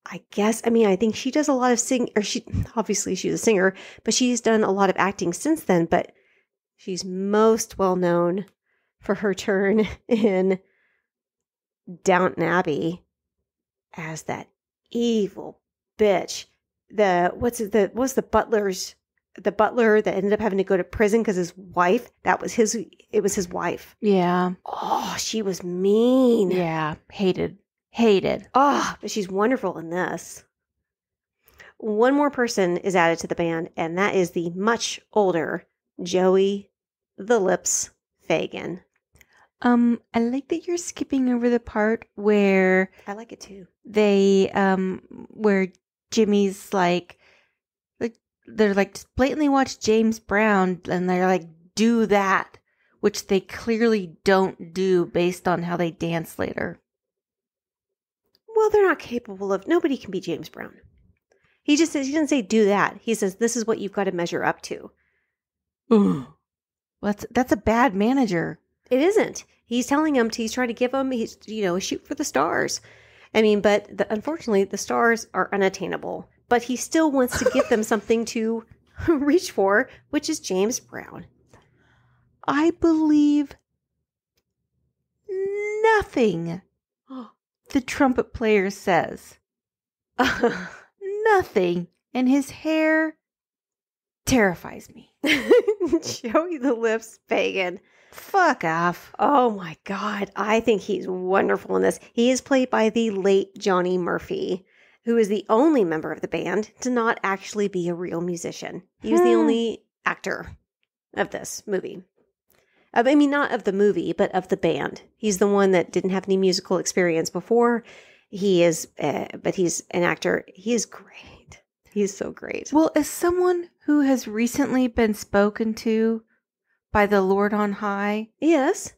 I guess, I mean, I think she does a lot of sing, or she <laughs> obviously she's a singer, but she's done a lot of acting since then. But she's most well known for her turn <laughs> in Downton Abbey as that evil bitch the what's it, the what's the butler's the butler that ended up having to go to prison because his wife that was his it was his wife. Yeah. Oh, she was mean. Yeah. Hated. Hated. Oh, but she's wonderful in this. One more person is added to the band, and that is the much older Joey the Lips Fagan. Um, I like that you're skipping over the part where I like it too. they um where Jimmy's like like they're like blatantly watch James Brown and they're like do that which they clearly don't do based on how they dance later. Well, they're not capable of. Nobody can be James Brown. He just says he doesn't say do that. He says this is what you've got to measure up to. Well, that's that's a bad manager. It isn't. He's telling him to, he's trying to give him he's you know a shoot for the stars. I mean, but the, unfortunately, the stars are unattainable. But he still wants to give them something to <laughs> reach for, which is James Brown. I believe nothing <gasps> the trumpet player says. <laughs> Nothing. And his hair terrifies me. <laughs> Joey the Lips Fagan. Fuck off. Oh my God. I think he's wonderful in this. He is played by the late Johnny Murphy, who is the only member of the band to not actually be a real musician. He was the Hmm. only actor of this movie. I mean, not of the movie, but of the band. He's the one that didn't have any musical experience before. He is, uh, but he's an actor. He is great. He's so great. Well, as someone who has recently been spoken to by the Lord on high, Yes.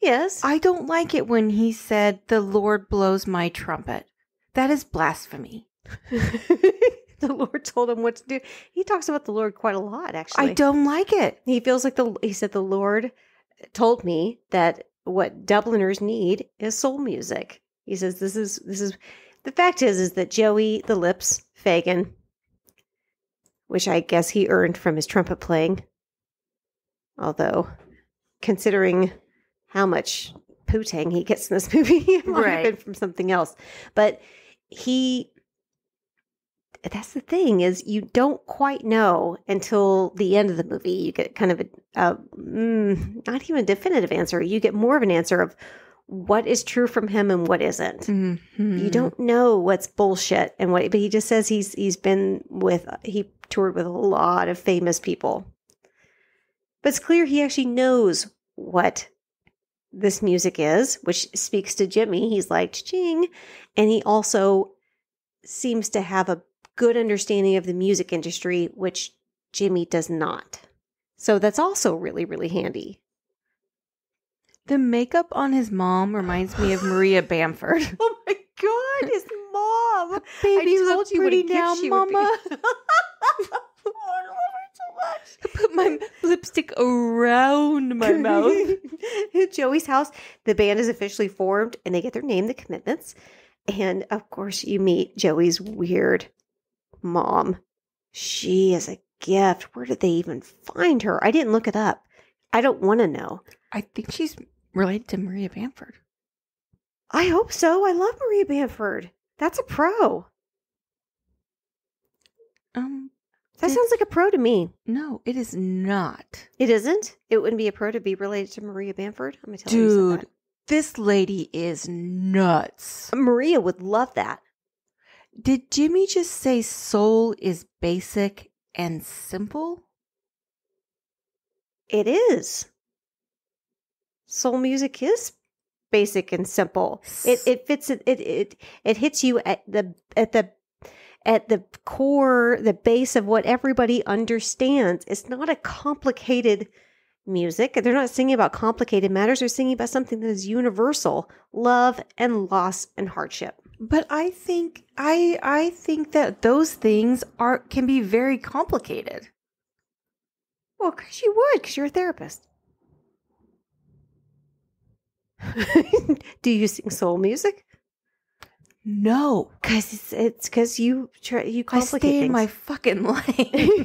Yes. I don't like it when he said, The Lord blows my trumpet. That is blasphemy. <laughs> the Lord told him what to do. He talks about the Lord quite a lot, actually. I don't like it. He feels like the he said the Lord told me that what Dubliners need is soul music. He says this is this is the fact is is that Joey the Lips Fagan, which I guess he earned from his trumpet playing, although considering how much pootang he gets in this <laughs> movie, it might have Right. been from something else. But he that's the thing is you don't quite know until the end of the movie you get kind of a, a mm, not even a definitive answer you get more of an answer of what is true from him and what isn't Mhm. you don't know what's bullshit and what but he just says he's he's been with he toured with a lot of famous people but it's clear he actually knows what this music is which speaks to jimmy. He's like ching and he also seems to have a good understanding of the music industry which jimmy does not. So that's also really really handy. The makeup on his mom reminds me of Maria Bamford. <laughs> oh my god his mom. <laughs> Baby, I told you what a gift now, she would be. <laughs> mama. I love her so much. <laughs> Put my lipstick around my mouth. At <laughs> Joey's house, the band is officially formed and they get their name, the commitments. And of course, you meet Joey's weird mom. She is a gift. Where did they even find her? I didn't look it up. I don't want to know. I think she's related to Maria Bamford. I hope so. I love Maria Bamford. That's a pro. Um, That Did- sounds like a pro to me. no, it is not. It isn't. It wouldn't be a pro to be related to Maria Bamford. I'm gonna tell you you Dude, this lady is nuts. Maria would love that. Did Jimmy just say soul is basic and simple? It is. Soul music is basic and simple. It it fits it it it, it hits you at the at the at the core, the base of what everybody understands. It's not a complicated music. They're not singing about complicated matters. They're singing about something that is universal: love and loss and hardship. But I think I I think that those things are can be very complicated. Well, because you would, because you're a therapist. <laughs> <laughs> Do you sing soul music? No, Because it's it's because you try you I complicate stay in my fucking <laughs> lane. <laughs>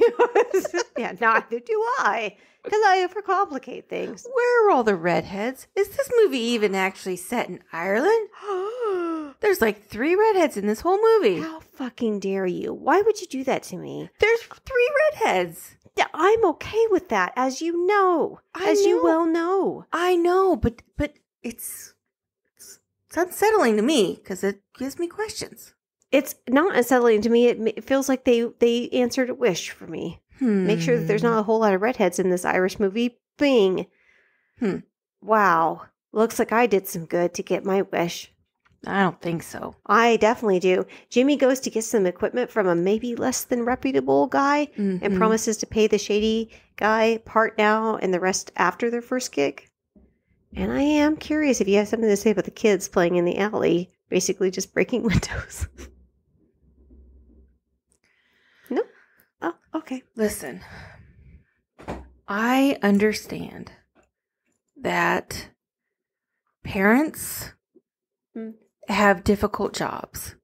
yeah, neither do I. Because I overcomplicate things. Where are all the redheads? Is this movie even actually set in Ireland? <gasps> There's like three redheads in this whole movie. How fucking dare you? Why would you do that to me? There's three redheads. Yeah, I'm okay with that, as you know, I as you well know. I know, but but it's it's, unsettling to me because it gives me questions. It's not unsettling to me. It, it feels like they they answered a wish for me. Make sure that there's Hmm. not a whole lot of redheads in this Irish movie. Bing. Hmm. Wow. Looks like I did some good to get my wish. I don't think so. I definitely do. Jimmy goes to get some equipment from a maybe less than reputable guy and Mhm. promises to pay the shady guy part now and the rest after their first gig. And I am curious if you have something to say about the kids playing in the alley, basically just breaking <laughs> windows. no? Oh, okay. Listen, I understand that parents Hmm. have difficult jobs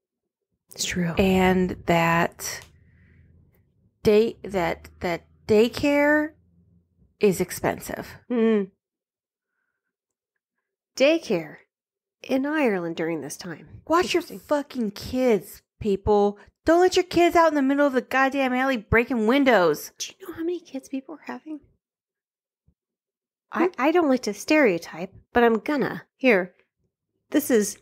It's true. and that day that that daycare is expensive. Mm. Daycare in Ireland during this time. Watch your fucking kids, people. Don't let your kids out in the middle of the goddamn alley breaking windows. Do you know how many kids people are having? I, hmm? I don't like to stereotype, but I'm gonna. Here, this is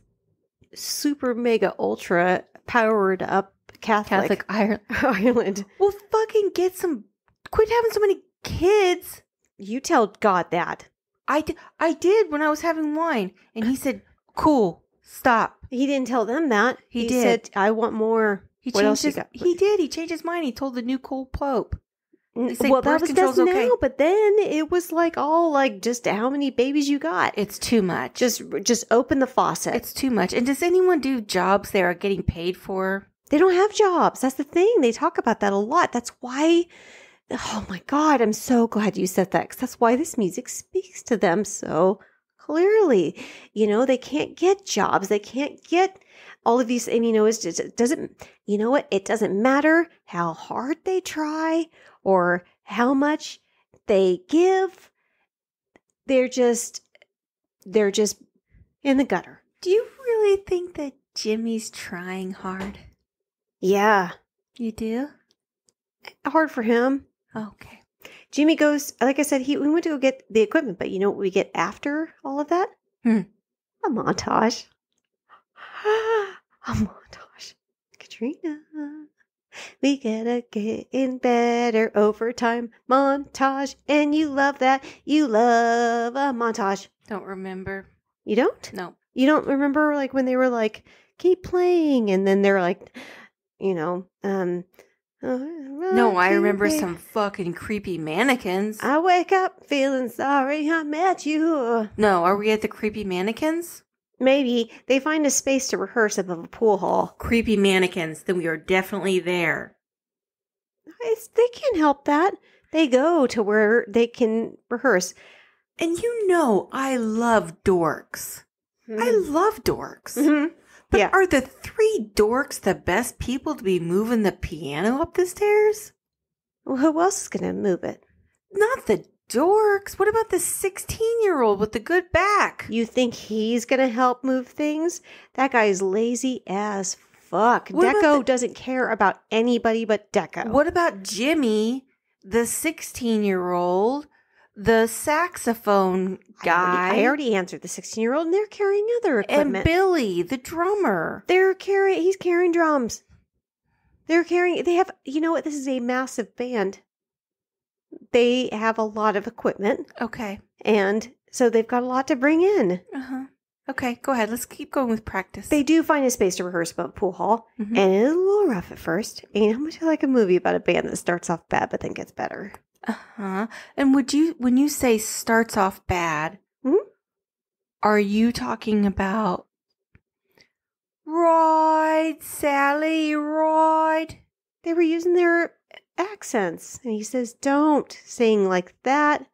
super mega ultra powered up Catholic, Catholic Ireland. <laughs> Ireland. Well, fucking get some. Quit having so many kids. You tell God that. I did, I did when I was having wine, and he said, "Cool, stop." He didn't tell them that. He said, did. "I want more." He what changed else you his. got? He did. He changed his mind. He told the new cool pope. He said well, that was that's okay. now, but then it was like all like just how many babies you got. It's too much. just just open the faucet. it's too much. And does anyone do jobs they are getting paid for? They don't have jobs. That's the thing. They talk about that a lot. That's why. Oh my God. I'm so glad you said that because that's why this music speaks to them so clearly. You know, they can't get jobs. They can't get all of these. And, you know, just, it doesn't, you know what? It doesn't matter how hard they try or how much they give. They're just, they're just in the gutter. Do you really think that Jimmy's trying hard? Yeah. You do? Hard for him. Okay. Jimmy goes, like I said, he we went to go get the equipment, but you know what we get after all of that? Hmm. A montage. <gasps> A montage. Katrina. We gotta get in better overtime montage. And you love that. You love a montage. Don't remember. You don't? No. You don't remember like when they were like, keep playing, and then they're like, you know, um No, I remember some fucking creepy mannequins. I wake up feeling sorry I met you. No, are we at the creepy mannequins? Maybe they find a space to rehearse above a pool hall. Creepy mannequins, then we are definitely there. It's, they can't help that. They go to where they can rehearse. And you know, I love dorks. I love dorks. Mhm. But Yeah. are the three dorks the best people to be moving the piano up the stairs? Well, who else is going to move it? Not the dorks. What about the 16 year old with the good back? You think he's going to help move things? That guy's lazy as fuck. What Deco the- doesn't care about anybody but Deco. What about Jimmy, the 16 year old, the saxophone I guy, already, I already answered the 16 year old, and they're carrying other equipment. and. Billy, the drummer? They're carrying. He's carrying drums. They're carrying. They have. You know what? This is a massive band. They have a lot of equipment, Okay. and so they've got a lot to bring in. Uh huh. Okay, go ahead. Let's keep going with practice. They do find a space to rehearse above pool hall, Mhm. and it is a little rough at first. And how much I like a movie about a band that starts off bad but then gets better. Uh huh. And would you, when you say starts off bad, Mhm. are you talking about ride, Sally, ride? They were using their accents, and he says, "Don't sing like that."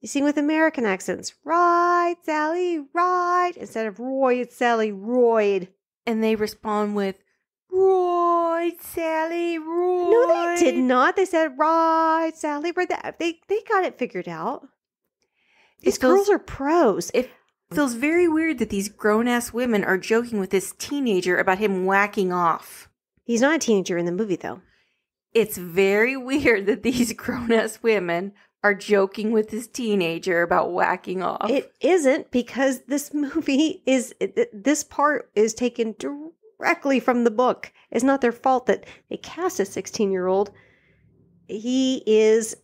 You sing with American accents. Ride, Sally, ride. Instead of Roy, it's Sally, Royd. And they respond with ride, Sally, ride. No, they did not. They said, "Right, Sally." Right, they they got it figured out. These feels- girls are pros. It feels very weird that these grown ass women are joking with this teenager about him whacking off. He's not a teenager in the movie, though. It's very <laughs> weird that these grown ass women are joking with this teenager about whacking off. It isn't because this <laughs> movie is this part is taken directly from the book. It's not their fault that they cast a 16 year old. He is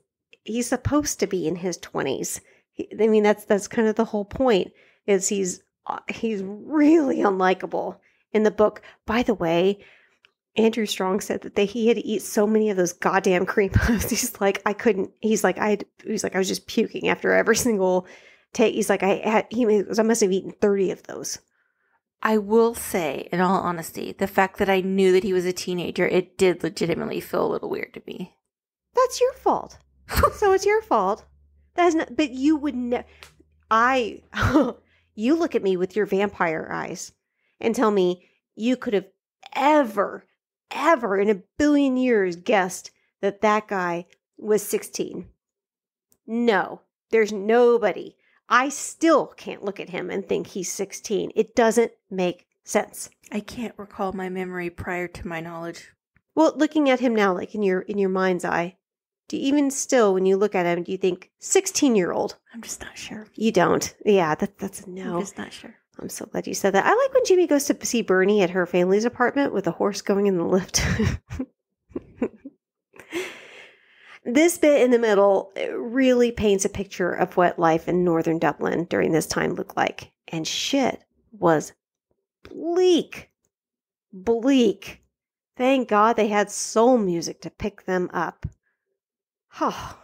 he's supposed to be in his 20s. He- I mean that's that's kind of the whole point. Is he's he's really unlikable in the book. By the way, Andrew Strong said that they, he had to eat so many of those goddamn cream puffs. <laughs> He's like, I couldn't. He's like, I. He's like, I was just puking after every single take. He's like, I had. He was- I must have eaten thirty of those. I will say, in all honesty, the fact that I knew that he was a teenager, it did legitimately feel a little weird to me. That's your fault. so it's your fault. That's not. But you would never. I. <laughs> you look at me with your vampire eyes and tell me you could have ever, ever in a billion years guessed that that guy was sixteen. No, there's nobody. I still can't look at him and think he's 16. It doesn't make sense. I can't recall my memory prior to my knowledge. Well, looking at him now, like in your in your mind's eye, do you even still, when you look at him, do you think 16 year old? I'm just not sure. You don't. Yeah, that, that's a I'm just not sure. I'm so glad you said that. I like when Jimmy goes to see Bernie at her family's apartment with a horse going in the lift. <laughs> this bit in the middle really paints a picture of what life in northern Dublin during this time looked like. And shit was bleak. Bleak. Thank God they had soul music to pick them up. Oh,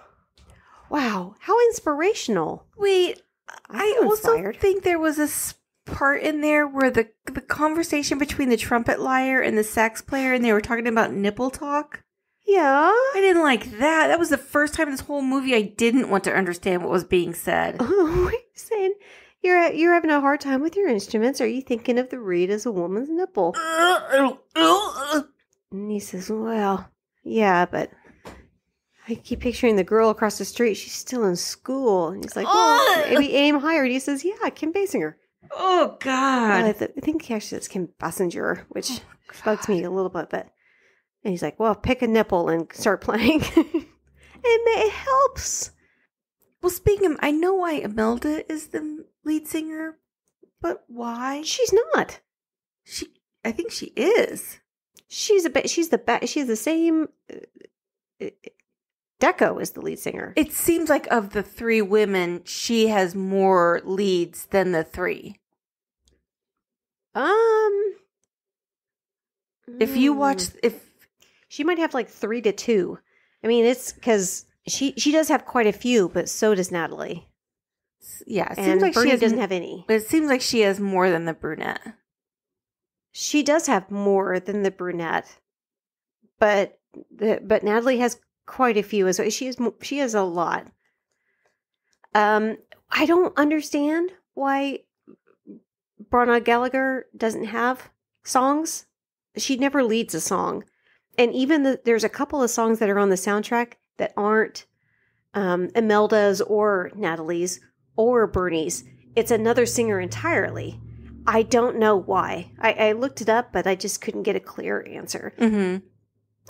wow. How inspirational. Wait, I also think there was a part in there where the the conversation between the trumpet liar and the sax player, and they were talking about nipple talk. Yeah. I didn't like that. That was the first time in this whole movie I didn't want to understand what was being said. <laughs> Oh, wait, saying you're you're having a hard time with your instruments. Are you thinking of the reed as a woman's nipple? And he says, "Well, yeah, but I keep picturing the girl across the street. She's still in school." And he's like, "Well, <laughs> maybe aim higher." And he says, "Yeah, Kim Basinger." Oh Well, God! I, th- I think actually it's Kim Basinger, which oh, bugs me a little bit. But and he's like, "Well, pick a nipple and start playing." <laughs> it, ma- it helps. Well, speaking of, I know why Imelda is the lead singer, but why? She's not. She, I think she is. She's a bit. She's the best. She's the same. Uh, Deco is the lead singer. It seems like of the three women, she has more leads than the three. um, If you watch, if she might have like three to two. I mean, it's because she she does have quite a few, but so does Natalie, yeah, it and seems like Bernie she has, doesn't have any. But it seems like she has more than the brunette. She does have more than the brunette, but the but Natalie has quite a few as well. She has she has a lot. Um, I don't understand why Bronagh Gallagher doesn't have songs. She never leads a song, and even the, there's a couple of songs that are on the soundtrack that aren't um, Imelda's or Natalie's or Bernie's. It's another singer entirely. I don't know why. I, I looked it up, but I just couldn't get a clear answer. Mm-hmm.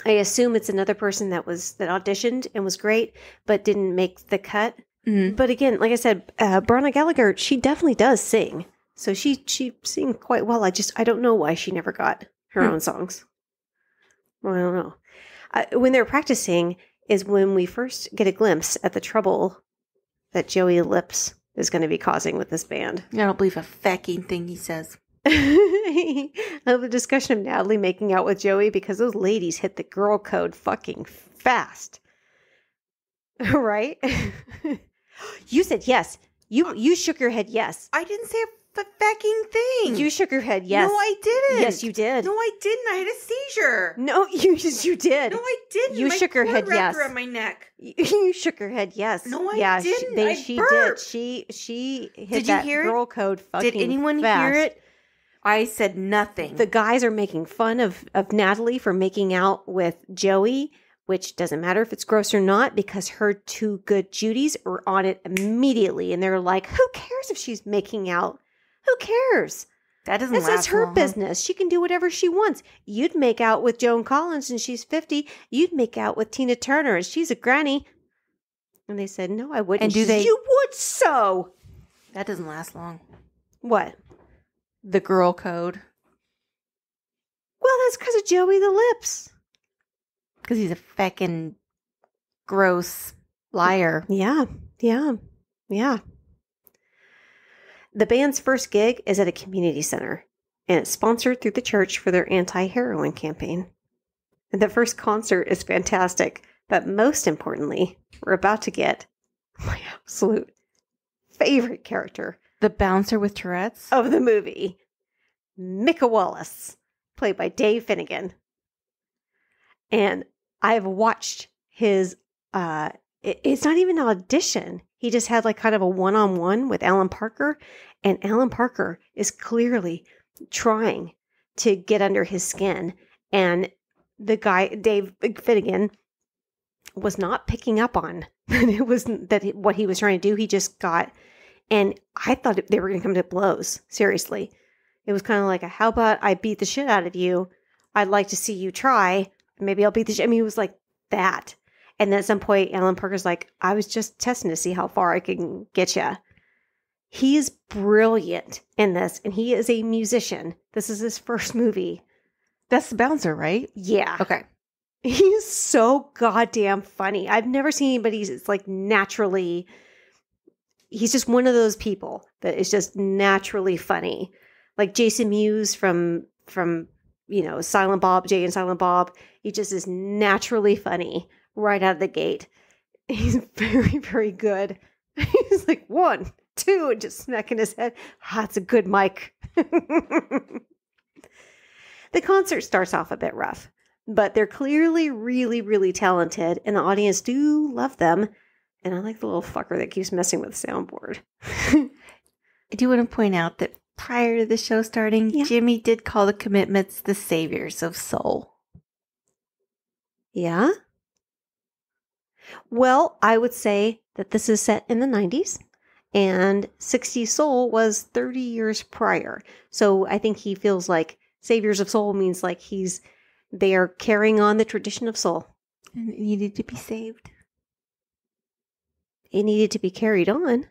I assume it's another person that was that auditioned and was great, but didn't make the cut. Mm-hmm. But again, like I said, uh, Bronagh Gallagher, she definitely does sing. So she she sing quite well. I just I don't know why she never got her Hmm. own songs. Well, I don't know. Uh, when they're practicing is when we first get a glimpse at the trouble that Joey Lips is going to be causing with this band. I don't believe a fucking thing he says. <laughs> I love the discussion of Natalie making out with Joey because those ladies hit the girl code fucking fast. <laughs> right? <laughs> you said yes. You you shook your head yes. I didn't say a f- fucking thing. You shook your head yes. No, I didn't. Yes, you did. No, I didn't. I had a seizure. No, <laughs> you you did. No, I didn't. You My shook your head yes. around my neck. <laughs> You shook her head yes. No, I yeah, didn't. they, I she burped. did. She she hit Did you that hear it? girl code fucking Did anyone fast. hear it? I said nothing. the guys are making fun of of Natalie for making out with Joey, which doesn't matter if it's gross or not because her two good Judys are on it immediately and they're like, "Who cares if she's making out Who cares? That doesn't last that's her long. business. She can do whatever she wants. You'd make out with Joan Collins and she's 50. You'd make out with Tina Turner and she's a granny. And they said, no, I wouldn't. And do She they- You would so. That doesn't last long. What? The girl code. Well, that's because of Joey the Lips. Because he's a feckin' gross liar. Yeah, yeah, yeah. The band's first gig is at a community center, and it's sponsored through the church for their anti heroin campaign. And the first concert is fantastic, but most importantly, we're about to get my absolute favorite character The bouncer with Tourette's. of the movie, Mickah Wallace, played by Dave Finnegan. And I've watched his uh it- it's not even an audition. He just had like kind of a one-on-one with Alan Parker and Alan Parker is clearly trying to get under his skin and the guy Dave Finnegan was not picking up on <laughs> that it was that what he was trying to do. He just got and I thought they were going to come to blows. Seriously. It was kind of like, a, how about I beat the shit out of you? I'd like to see you try. Maybe I'll beat the shit. I mean, it was like that. And then at some point, Alan Parker's like, I was just testing to see how far I can get you. He is brilliant in this, and he is a musician. This is his first movie. That's the bouncer, right? Yeah. Okay. He's so goddamn funny. I've never seen anybody that's like naturally. He's just one of those people that is just naturally funny, like Jason Mewes from from you know Silent Bob, Jay and Silent Bob. He just is naturally funny right out of the gate. He's <laughs> very very good. <laughs> He's like one, two, and just smacking his head. Ah, it's a good mic. <laughs> the concert starts off a bit rough but they're clearly really, really talented, and the audience do love them. And I like the little fucker that keeps messing with the soundboard. I do want to point out that prior to the show starting, Yeah. Jimmy did call the commitments the saviors of soul. yeah. Well, I would say that this is set in the 90s, and 60 Soul was 30 years prior. So I think he feels like Saviors of Soul means like he's they are carrying on the tradition of soul. And it needed to be saved. it needed to be carried on.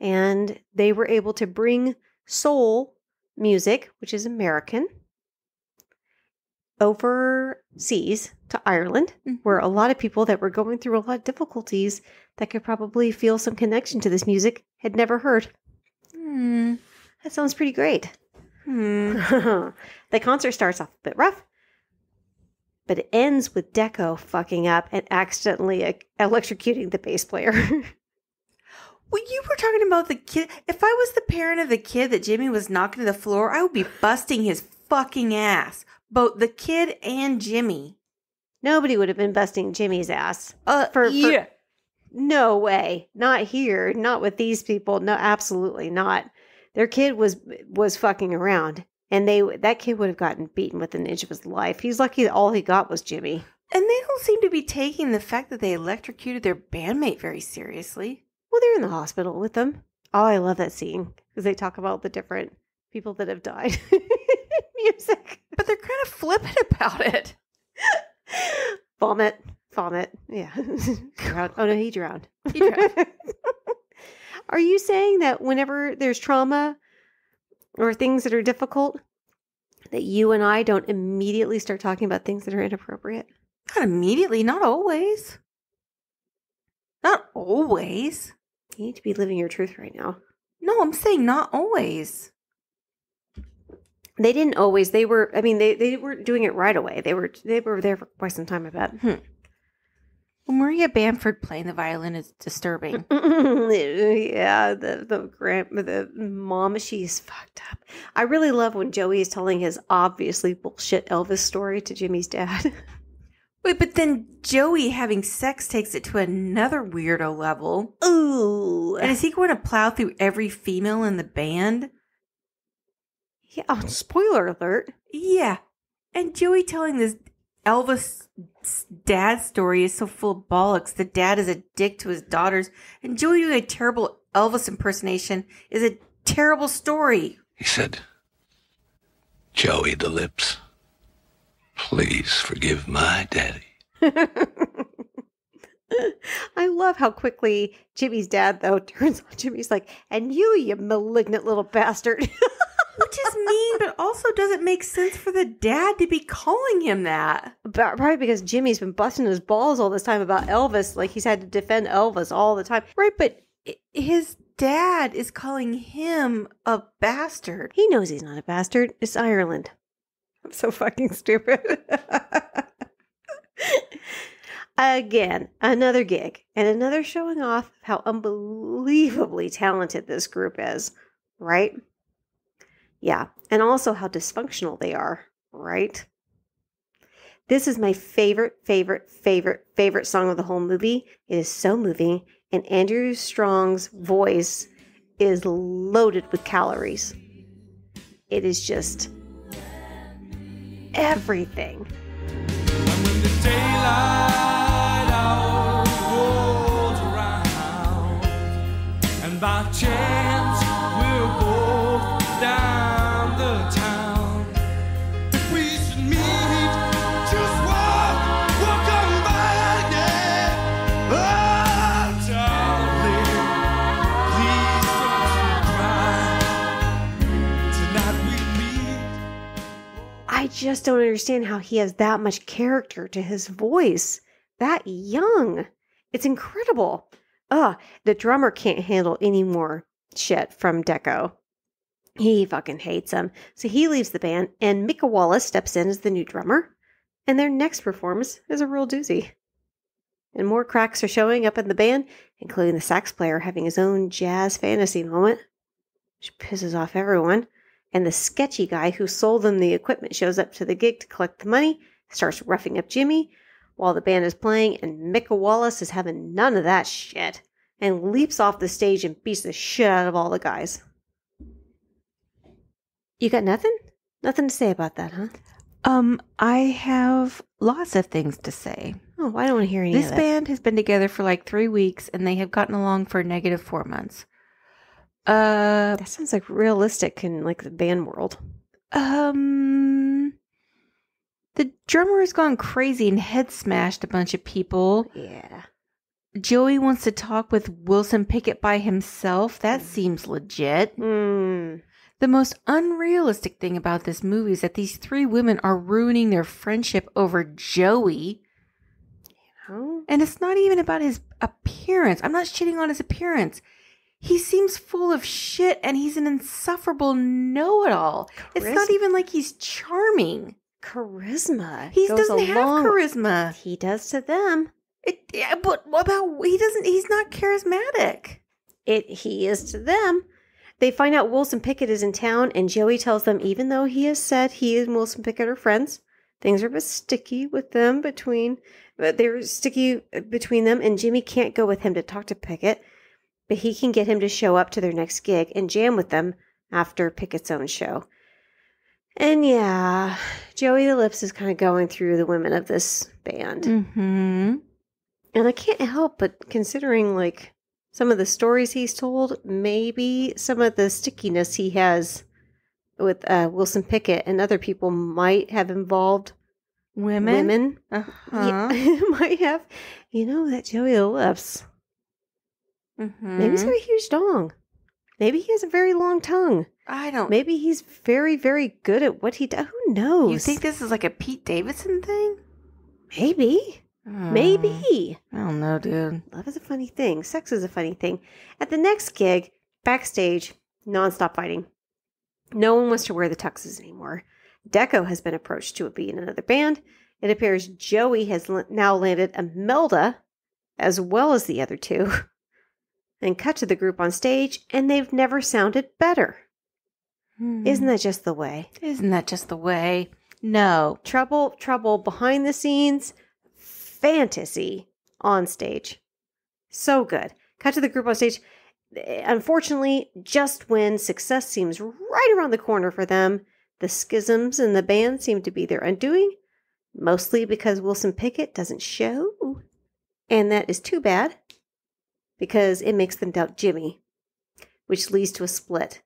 And they were able to bring soul music, which is American, overseas to Ireland, Mhm. where a lot of people that were going through a lot of difficulties that could probably feel some connection to this music had never heard. Hmm. That sounds pretty great. Hmm. <laughs> the concert starts off a bit rough, but it ends with Deco fucking up and accidentally electrocuting the bass player. <laughs> Well, you were talking about the kid. If I was the parent of the kid that Jimmy was knocking to the floor, I would be busting his fucking ass. Both the kid and Jimmy. Nobody would have been busting Jimmy's ass. Uh, For- for- yeah. No way. Not here. Not with these people. No, absolutely not. Their kid was was fucking around, and they that kid would have gotten beaten with an inch of his life. He's lucky that all he got was Jimmy. And they don't seem to be taking the fact that they electrocuted their bandmate very seriously. Well, they're in the hospital with them. Oh, I love that scene because they talk about the different people that have died. <laughs> Music, But they're kind of flippant about it. <laughs> <laughs> vomit, vomit. Yeah, <laughs> drowned. Oh no, he drowned. He drowned. <laughs> Are you saying that whenever there's trauma or things that are difficult, that you and I don't immediately start talking about things that are inappropriate? Not immediately, not always. Not always. You need to be living your truth right now. No, I'm saying not always. They didn't always. They were. I mean, they they weren't doing it right away. They were they were there for quite some time. I bet. Hmm. Well, Maria Bamford playing the violin is disturbing. <laughs> yeah, the the grand the mom, she's fucked up. I really love when Joey is telling his obviously bullshit Elvis story to Jimmy's dad. <laughs> Wait, but then Joey having sex takes it to another weirdo level. Ooh, And is he going to plow through every female in the band? Yeah. Oh, spoiler alert. Yeah. And Joey telling this Elvis dad story is so full of bollocks. The dad is a dick to his daughters, and Joey doing a terrible Elvis impersonation is a terrible story. He said, Joey the Lips, please forgive my daddy. <laughs> I love how quickly Jimmy's dad, though, <laughs> turns on Jimmy's like, and you, you malignant little bastard. <laughs> Which is mean, but also doesn't make sense for the dad to be calling him that. But probably because Jimmy's been busting his balls all this time about Elvis. Like he's had to defend Elvis all the time. Right, but his dad is calling him a bastard. He knows he's not a bastard. It's Ireland. I'm so fucking stupid. <laughs> Again, another gig and another showing off of how unbelievably talented this group is, right? Yeah, and also how dysfunctional they are, right? This is my favorite, favorite, favorite, favorite song of the whole movie. It is so moving, and Andrew Strong's voice is loaded with calories. It is just everything. Around, and by chance just don't understand how he has that much character to his voice that young. It's incredible. Ugh, the drummer can't handle any more shit from Deco. He fucking hates him. So he leaves the band, and Mickah Wallace steps in as the new drummer. And their next performance is a real doozy. And more cracks are showing up in the band, including the sax player having his own jazz fantasy moment, which pisses off everyone and the sketchy guy who sold them the equipment shows up to the gig to collect the money, starts roughing up Jimmy while the band is playing, and Mickah Wallace is having none of that shit and leaps off the stage and beats the shit out of all the guys. You got nothing? Nothing to say about that, huh? Um, I have lots of things to say. Oh, I don't want to hear any This band has been together for like three weeks and they have gotten along for negative four months. Uh, That sounds like realistic in like the band world. um, the drummer has gone crazy and head smashed a bunch of people. Yeah. Joey wants to talk with Wilson Pickett by himself. That seems legit. Hmm. The most unrealistic thing about this movie is that these three women are ruining their friendship over Joey. Oh. And it's not even about his appearance. I'm not shitting on his appearance. He seems full of shit and he's an insufferable know it all. It's not even like he's charming. Charisma. He doesn't have along- charisma. He does to them. It, yeah, but what about he doesn't he's not charismatic. It he is to them. They find out Wilson Pickett is in town, and Joey tells them, even though he has said he and Wilson Pickett are friends, things are a bit sticky with them between. But they're sticky uh, between them, and Jimmy can't go with him to talk to Pickett, but he can get him to show up to their next gig and jam with them after Pickett's own show. And yeah, Joey the Lips is kind of going through the women of this band. Mm-hmm. And I can't help but considering like some of the stories he's told, maybe some of the stickiness he has with uh, Wilson Pickett and other people might have involved Women. women. Uh-huh. Yeah, <laughs> might have. You know that Joey the Lips. Mhm. Maybe he's got a huge dong. Maybe he has a very long tongue. I don't Maybe he's very, very good at what he does. Who knows? You think this is like a Pete Davidson thing? Maybe. Hmm. Maybe. I don't know, dude. Love is a funny thing. Sex is a funny thing. At the next gig, backstage, nonstop fighting. No one wants to wear the tuxes anymore. Deco has been approached to be in another band. It appears Joey has now landed Imelda as well as the other two. <laughs> And cut to the group on stage, and they've never sounded better. Isn't hmm. that just the way? Isn't that just the way? No. Trouble, trouble behind the scenes, fantasy on stage. So good. Cut to the group on stage. Unfortunately, just when success seems right around the corner for them, the schisms in the band seem to be their undoing, mostly because Wilson Pickett doesn't show. And that is too bad because it makes them doubt Jimmy, which leads to a split.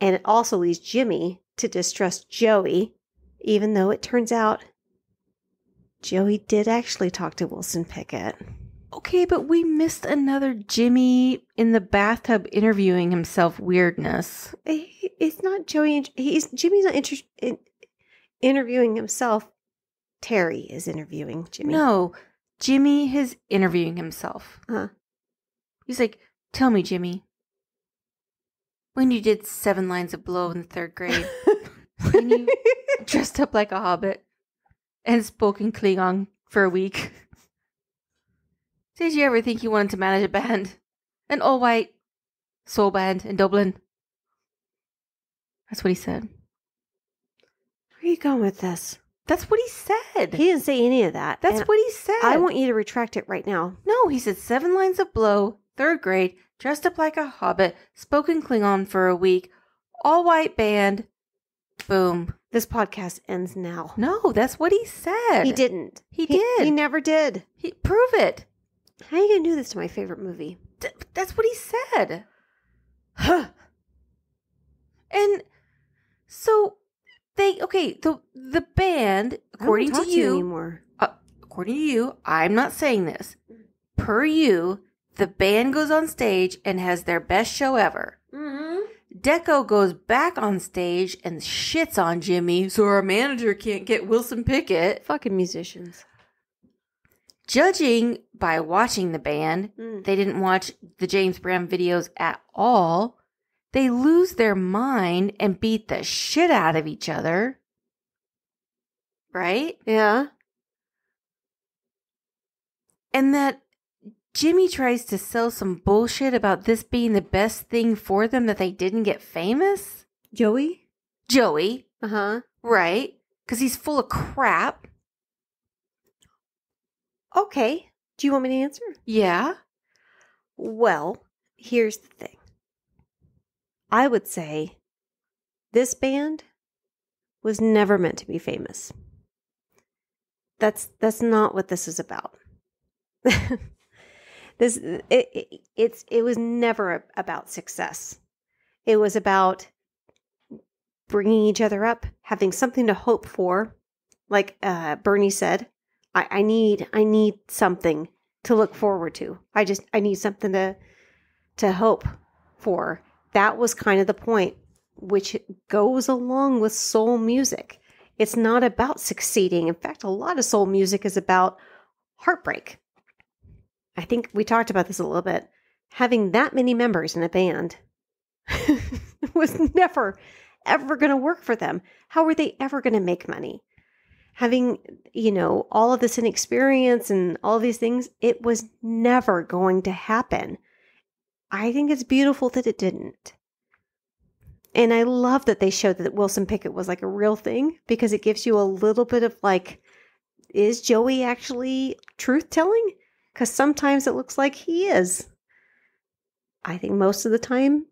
And it also leads Jimmy to distrust Joey, even though it turns out Joey did actually talk to Wilson Pickett. Okay, but we missed another Jimmy in the bathtub interviewing himself weirdness. It's not Joey. He's Jimmy's not inter- in, interviewing himself. Terry is interviewing Jimmy. No, Jimmy is interviewing himself. Huh. He's like, Tell me, Jimmy, when you did seven lines of blow in the third grade, <laughs> when you dressed up like a hobbit and spoke in Klingon for a week, did you ever think you wanted to manage a band? An all white soul band in Dublin? That's what he said. Where are you going with this? That's what he said. He didn't say any of that. That's and what he said. I want you to retract it right now. No, he said seven lines of blow, third grade, dressed up like a hobbit, spoken Klingon for a week, all white band. Boom. This podcast ends now. No, that's what he said. He didn't. He did. He never did. He, prove it. How are you to do this to my favorite movie? D- that's what he said. Huh. and so they okay. The the band, according to you you, anymore. uh, according to you, I'm not saying this. Per you, the band goes on stage and has their best show ever. Mm-hmm. Deco goes back on stage and shits on Jimmy, so our manager can't get Wilson Pickett. Fucking musicians. Judging by watching the band, Mm. they didn't watch the James Brown videos at all. They lose their mind and beat the shit out of each other. Right? Yeah. And that Jimmy tries to sell some bullshit about this being the best thing for them that they didn't get famous. Joey? Joey, Uh huh. right? Because he's full of crap. Okay. Do you want me to answer? Yeah. Well, here's the thing. I would say this band was never meant to be famous. That's that's not what this is about. <laughs> this it, it it's it was never about success. It was about bringing each other up, having something to hope for. Like uh, Bernie said, I, I need I need something to look forward to. I just I need something to to hope for. That was kind of the point, which goes along with soul music. It's not about succeeding. In fact, a lot of soul music is about heartbreak. I think we talked about this a little bit. Having that many members in a band <laughs> was never, ever going to work for them. How were they ever going to make money? Having, you know, all of this inexperience and all these things, it was never going to happen. I think it's beautiful that it didn't. And I love that they showed that Wilson Pickett was like a real thing because it gives you a little bit of like, is Joey actually truth telling? Because sometimes it looks like he is. I think most of the time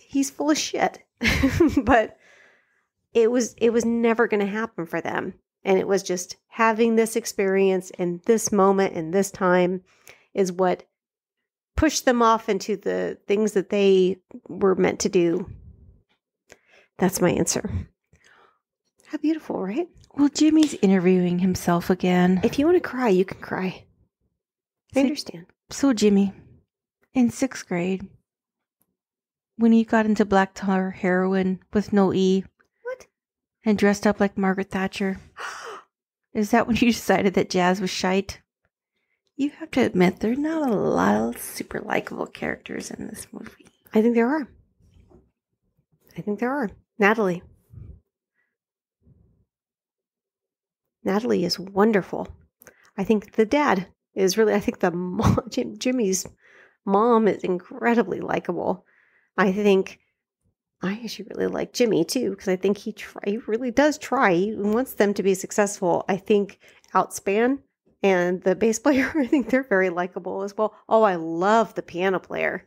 he's full of shit. <laughs> but it was it was never going to happen for them. And it was just having this experience in this moment in this time is what pushed them off into the things that they were meant to do. That's my answer. How beautiful, right? Well, Jimmy's interviewing himself again. If you want to cry, you can cry. I understand. So, Jimmy, in sixth grade, when you got into black tar heroin with no E What? and dressed up like Margaret Thatcher, <gasps> is that when you decided that jazz was shite? You have to admit, there are not a lot of super likable characters in this movie. I think there are. I think there are. Natalie. Natalie is wonderful. I think the dad is really, I think the <laughs> Jim, Jimmy's mom is incredibly likable. I think I actually really like Jimmy too because I think he try, he really does try. He wants them to be successful. I think Outspan and the bass <laughs> player, I think they're very likable as well. Oh, I love the piano player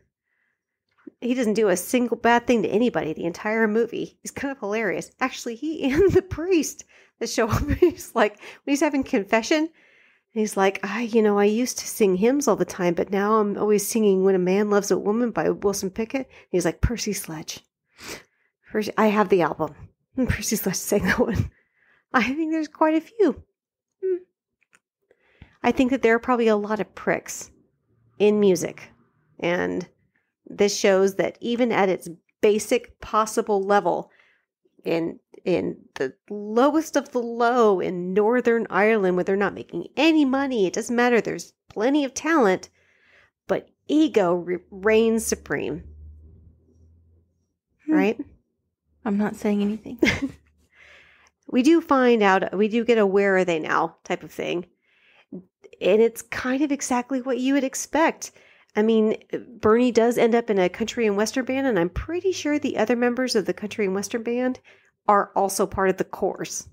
he doesn't do a single bad thing to anybody the entire movie. He's kind of hilarious. Actually, he <laughs> and the priest that show up, he's like, when he's having confession, he's like, I, you know, I used to sing hymns all the time, but now I'm always singing When a Man Loves a Woman by Wilson Pickett. He's like, Percy Sledge. Percy, I have the album. <laughs> Percy's Let's Sing that one. <laughs> I think there's quite a few. Hmm. I think that there are probably a lot of pricks in music. And this shows that even at its basic possible level, in in the lowest of the low in Northern Ireland where they're not making any money, it doesn't matter. There's plenty of talent, but ego re- reigns supreme. Hmm. Right? I'm not saying anything. <laughs> we do find out we do get a where are they now type of thing and it's kind of exactly what you would expect i mean bernie does end up in a country and western band and i'm pretty sure the other members of the country and western band are also part of the Corrs.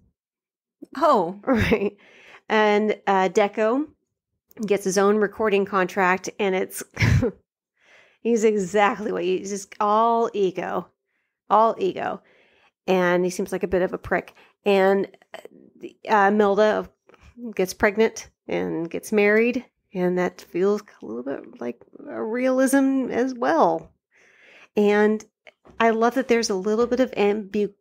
oh, <laughs> right and uh, deco gets his own recording contract and it's <laughs> he's exactly what he's just all ego all ego and he seems like a bit of a prick and uh, Milda gets pregnant and gets married, and that feels a little bit like a realism as well. And I love that there's a little bit of ambu-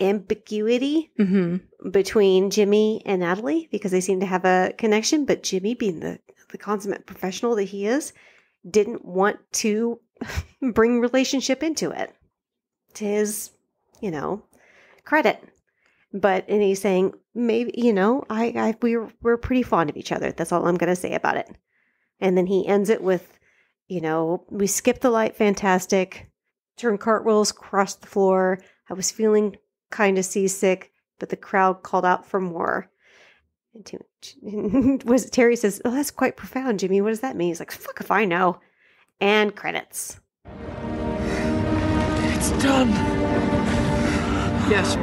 ambiguity mm-hmm. between Jimmy and Natalie because they seem to have a connection, but Jimmy, being the, the consummate professional that he is, didn't want to <laughs> bring relationship into it to his, you know, credit but and he's saying maybe you know I, I we're we're pretty fond of each other. That's all I'm going to say about it. And then he ends it with, you know, we skipped the light, fantastic. Turn cartwheels across the floor. I was feeling kind of seasick, but the crowd called out for more. And Tim- <laughs> was Terry says, "Oh, that's quite profound, Jimmy. What does that mean?" He's like, "Fuck if I know." And credits. It's done. Yes.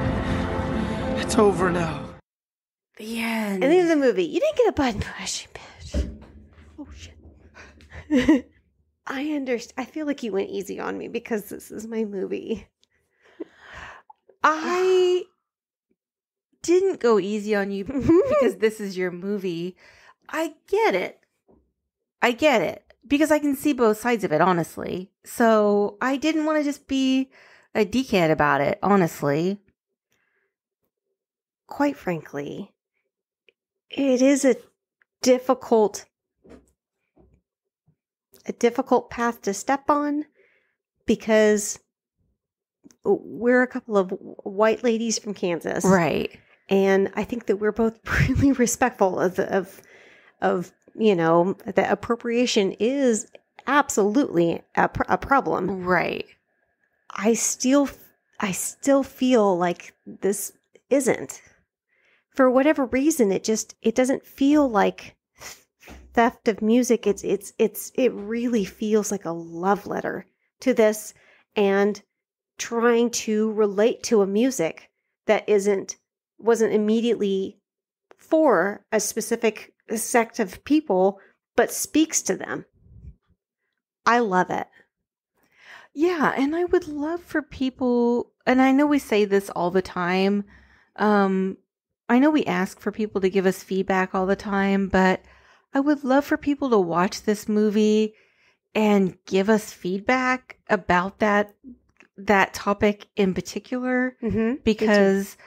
It's over now. The end. And the end of the movie. You didn't get a button push, bitch. Oh shit. <laughs> I understand. I feel like you went easy on me because this is my movie. I <sighs> didn't go easy on you <laughs> because this is your movie. I get it. I get it because I can see both sides of it, honestly. So I didn't want to just be a dickhead about it, honestly. Quite frankly, it is a difficult a difficult path to step on because we're a couple of white ladies from Kansas. Right. and I think that we're both <laughs> really respectful of the, of of you know that appropriation is absolutely a, pr- a problem. Right. I still I still feel like this isn't for whatever reason it just it doesn't feel like theft of music it's it's it's it really feels like a love letter to this and trying to relate to a music that isn't wasn't immediately for a specific sect of people but speaks to them i love it Yeah, and I would love for people and I know we say this all the time. Um I know we ask for people to give us feedback all the time, but I would love for people to watch this movie and give us feedback about that that topic in particular mm-hmm. because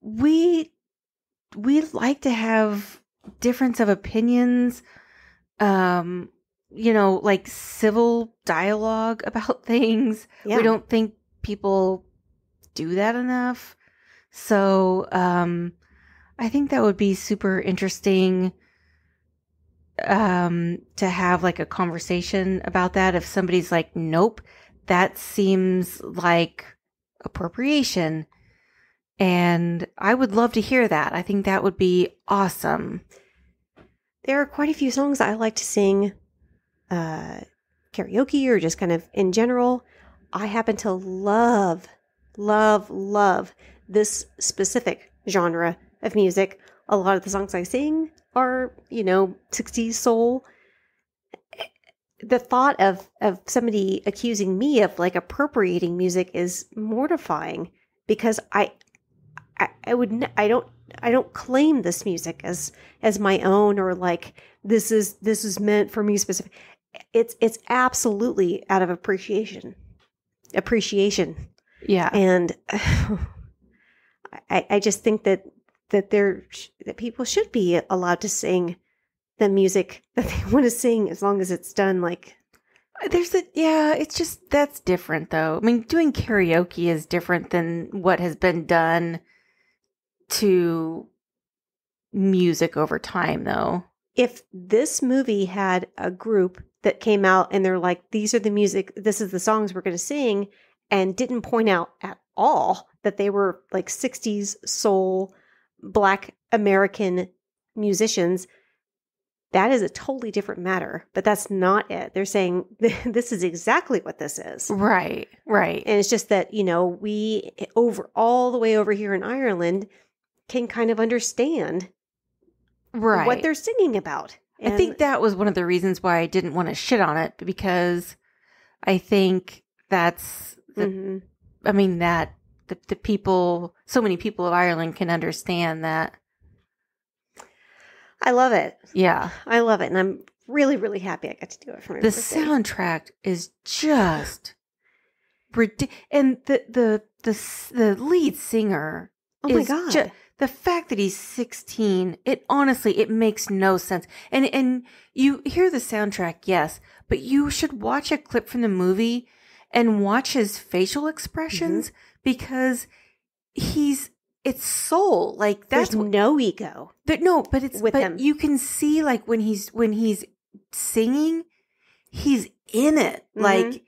we we like to have difference of opinions um you know like civil dialogue about <laughs> things Yeah. we don't think people do that enough so um i think that would be super interesting um to have like a conversation about that if somebody's like nope that seems like appropriation and i would love to hear that i think that would be awesome there are quite a few songs I like to sing uh, karaoke or just kind of in general. I happen to love, love, love this specific genre of music. A lot of the songs I sing are, you know, 60s soul. The thought of, of somebody accusing me of like appropriating music is mortifying because I, I, I would, n- I don't I don't claim this music as as my own or like this is this is meant for me specific. It's it's absolutely out of appreciation. Appreciation. Yeah. and <sighs> I, I just think that that there that people should be allowed to sing the music <laughs> that they want to sing as long as it's done like uh, There's a yeah, it's just that's different though. I mean, doing karaoke is different than what has been done to music over time though. if this movie had a group that came out and they're like these are the music this is the songs we're going to sing and didn't point out at all that they were like 60s soul black american musicians that is a totally different matter but that's not it they're saying <laughs> this is exactly what this is Right. Right. and it's just that you know we over all the way over here in ireland can kind of understand right. what they're singing about I think that was one of the reasons why I didn't want to shit on it because I think that's the Mhm. I mean that the the people so many people of Ireland can understand that. I love it. Yeah. I love it, and I'm really, really happy I got to do it for my The birthday. soundtrack is just ridiculous and the the the the lead singer Oh my god! ju- the fact that he's 16 it honestly it makes no sense and and you hear the soundtrack yes but you should watch a clip from the movie and watch his facial expressions Mm-hmm. because he's it's soul like that's There's no ego. but no but it's with but him. you can see like when he's when he's singing he's in it Mhm. like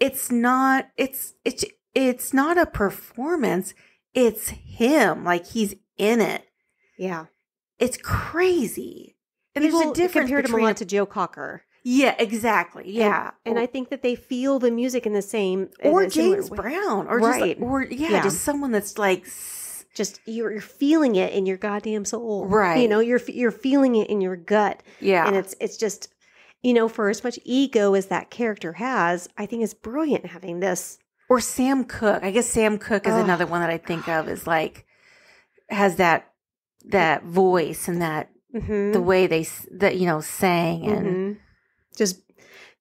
it's not it's it's it's not a performance it's him like he's in it Yeah, it's crazy and People there's a difference compared him a between lot to Joe Cocker. yeah exactly yeah and I think that they feel the music in the same or James. Brown or Right. just or yeah, Yeah. just someone that's like Just you're, you're feeling it in your goddamn soul, Right. You know, you're you're feeling it in your gut, yeah and it's it's just you know, for as much ego as that character has, I think it's brilliant having this. or Sam Cooke. I guess Sam Cooke is Ugh. another one that I think of is like has that that voice and that Mhm. the way they s- that you know sang and Mhm. just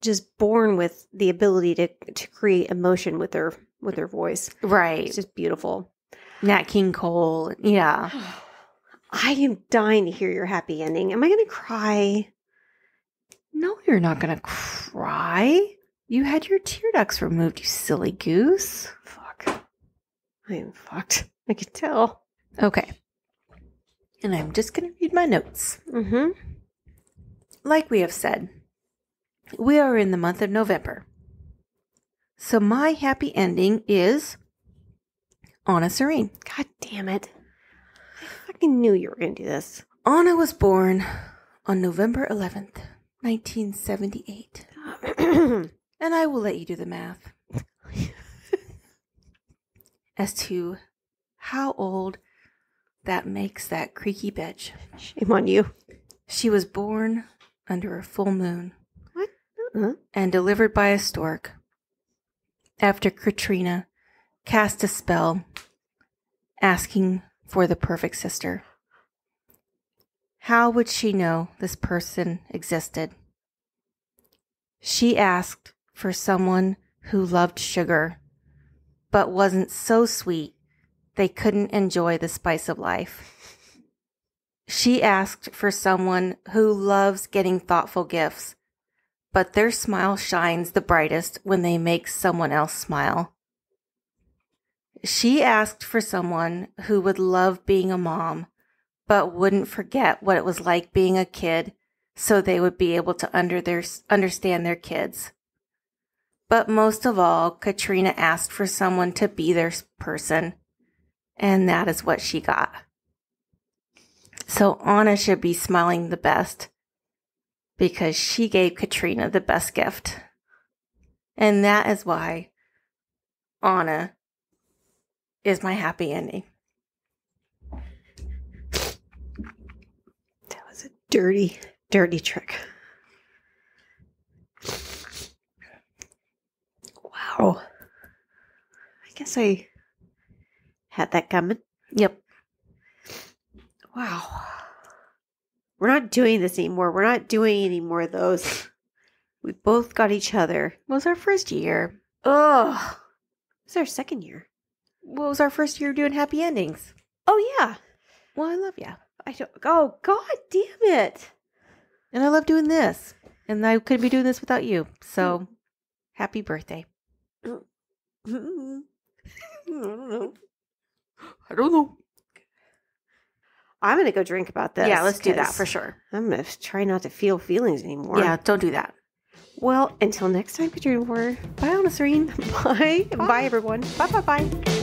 just born with the ability to to create emotion with their with their voice. right It's just beautiful. Nat King Cole. Yeah, <sighs> I am dying to hear your happy ending. Am I going to cry? no, you're not gonna cry. You had your tear ducts removed, you silly goose. Fuck. I am fucked. <laughs> I can tell. Okay, and I'm just gonna read my notes. Mm-hmm. Like we have said, we are in the month of November. So my happy ending is Anna Serene. God damn it. I fucking knew you were going to do this. Anna was born on November 11th, 1978. <clears throat> And I will let you do the math <laughs> as to how old that makes that creaky bitch. Shame on you. She was born under a full moon Uh-uh. and delivered by a stork after Katrina cast a spell asking for the perfect sister. How would she know this person existed? She asked for someone who loved sugar, but wasn't so sweet they couldn't enjoy the spice of life. She asked for someone who loves getting thoughtful gifts, but their smile shines the brightest when they make someone else smile. She asked for someone who would love being a mom, but wouldn't forget what it was like being a kid so they would be able to under their, understand their kids. But most of all, Katrina asked for someone to be their person, and that is what she got. So Anna should be smiling the best because she gave Katrina the best gift. And that is why Anna is my happy ending. That was a dirty, dirty trick. Wow. I guess I had that coming. Yep. Wow. We're not doing this anymore. We're not doing any more of those. We both got each other. was our first year. Ugh. It's our second year. Well, it was our first year doing happy endings. Oh yeah. Well, I love you. I don't. Oh God damn it! And I love doing this. And I couldn't be doing this without you. So hmm. happy birthday. I don't know. I don't know. I'm gonna go drink about this. yeah, let's do that for sure. I'm gonna try not to feel feelings anymore. Yeah, don't do that. Well, until next time, Katrina Warrior. Bye, Anna Serene. <laughs> Bye. Bye, everyone. Bye, bye, bye.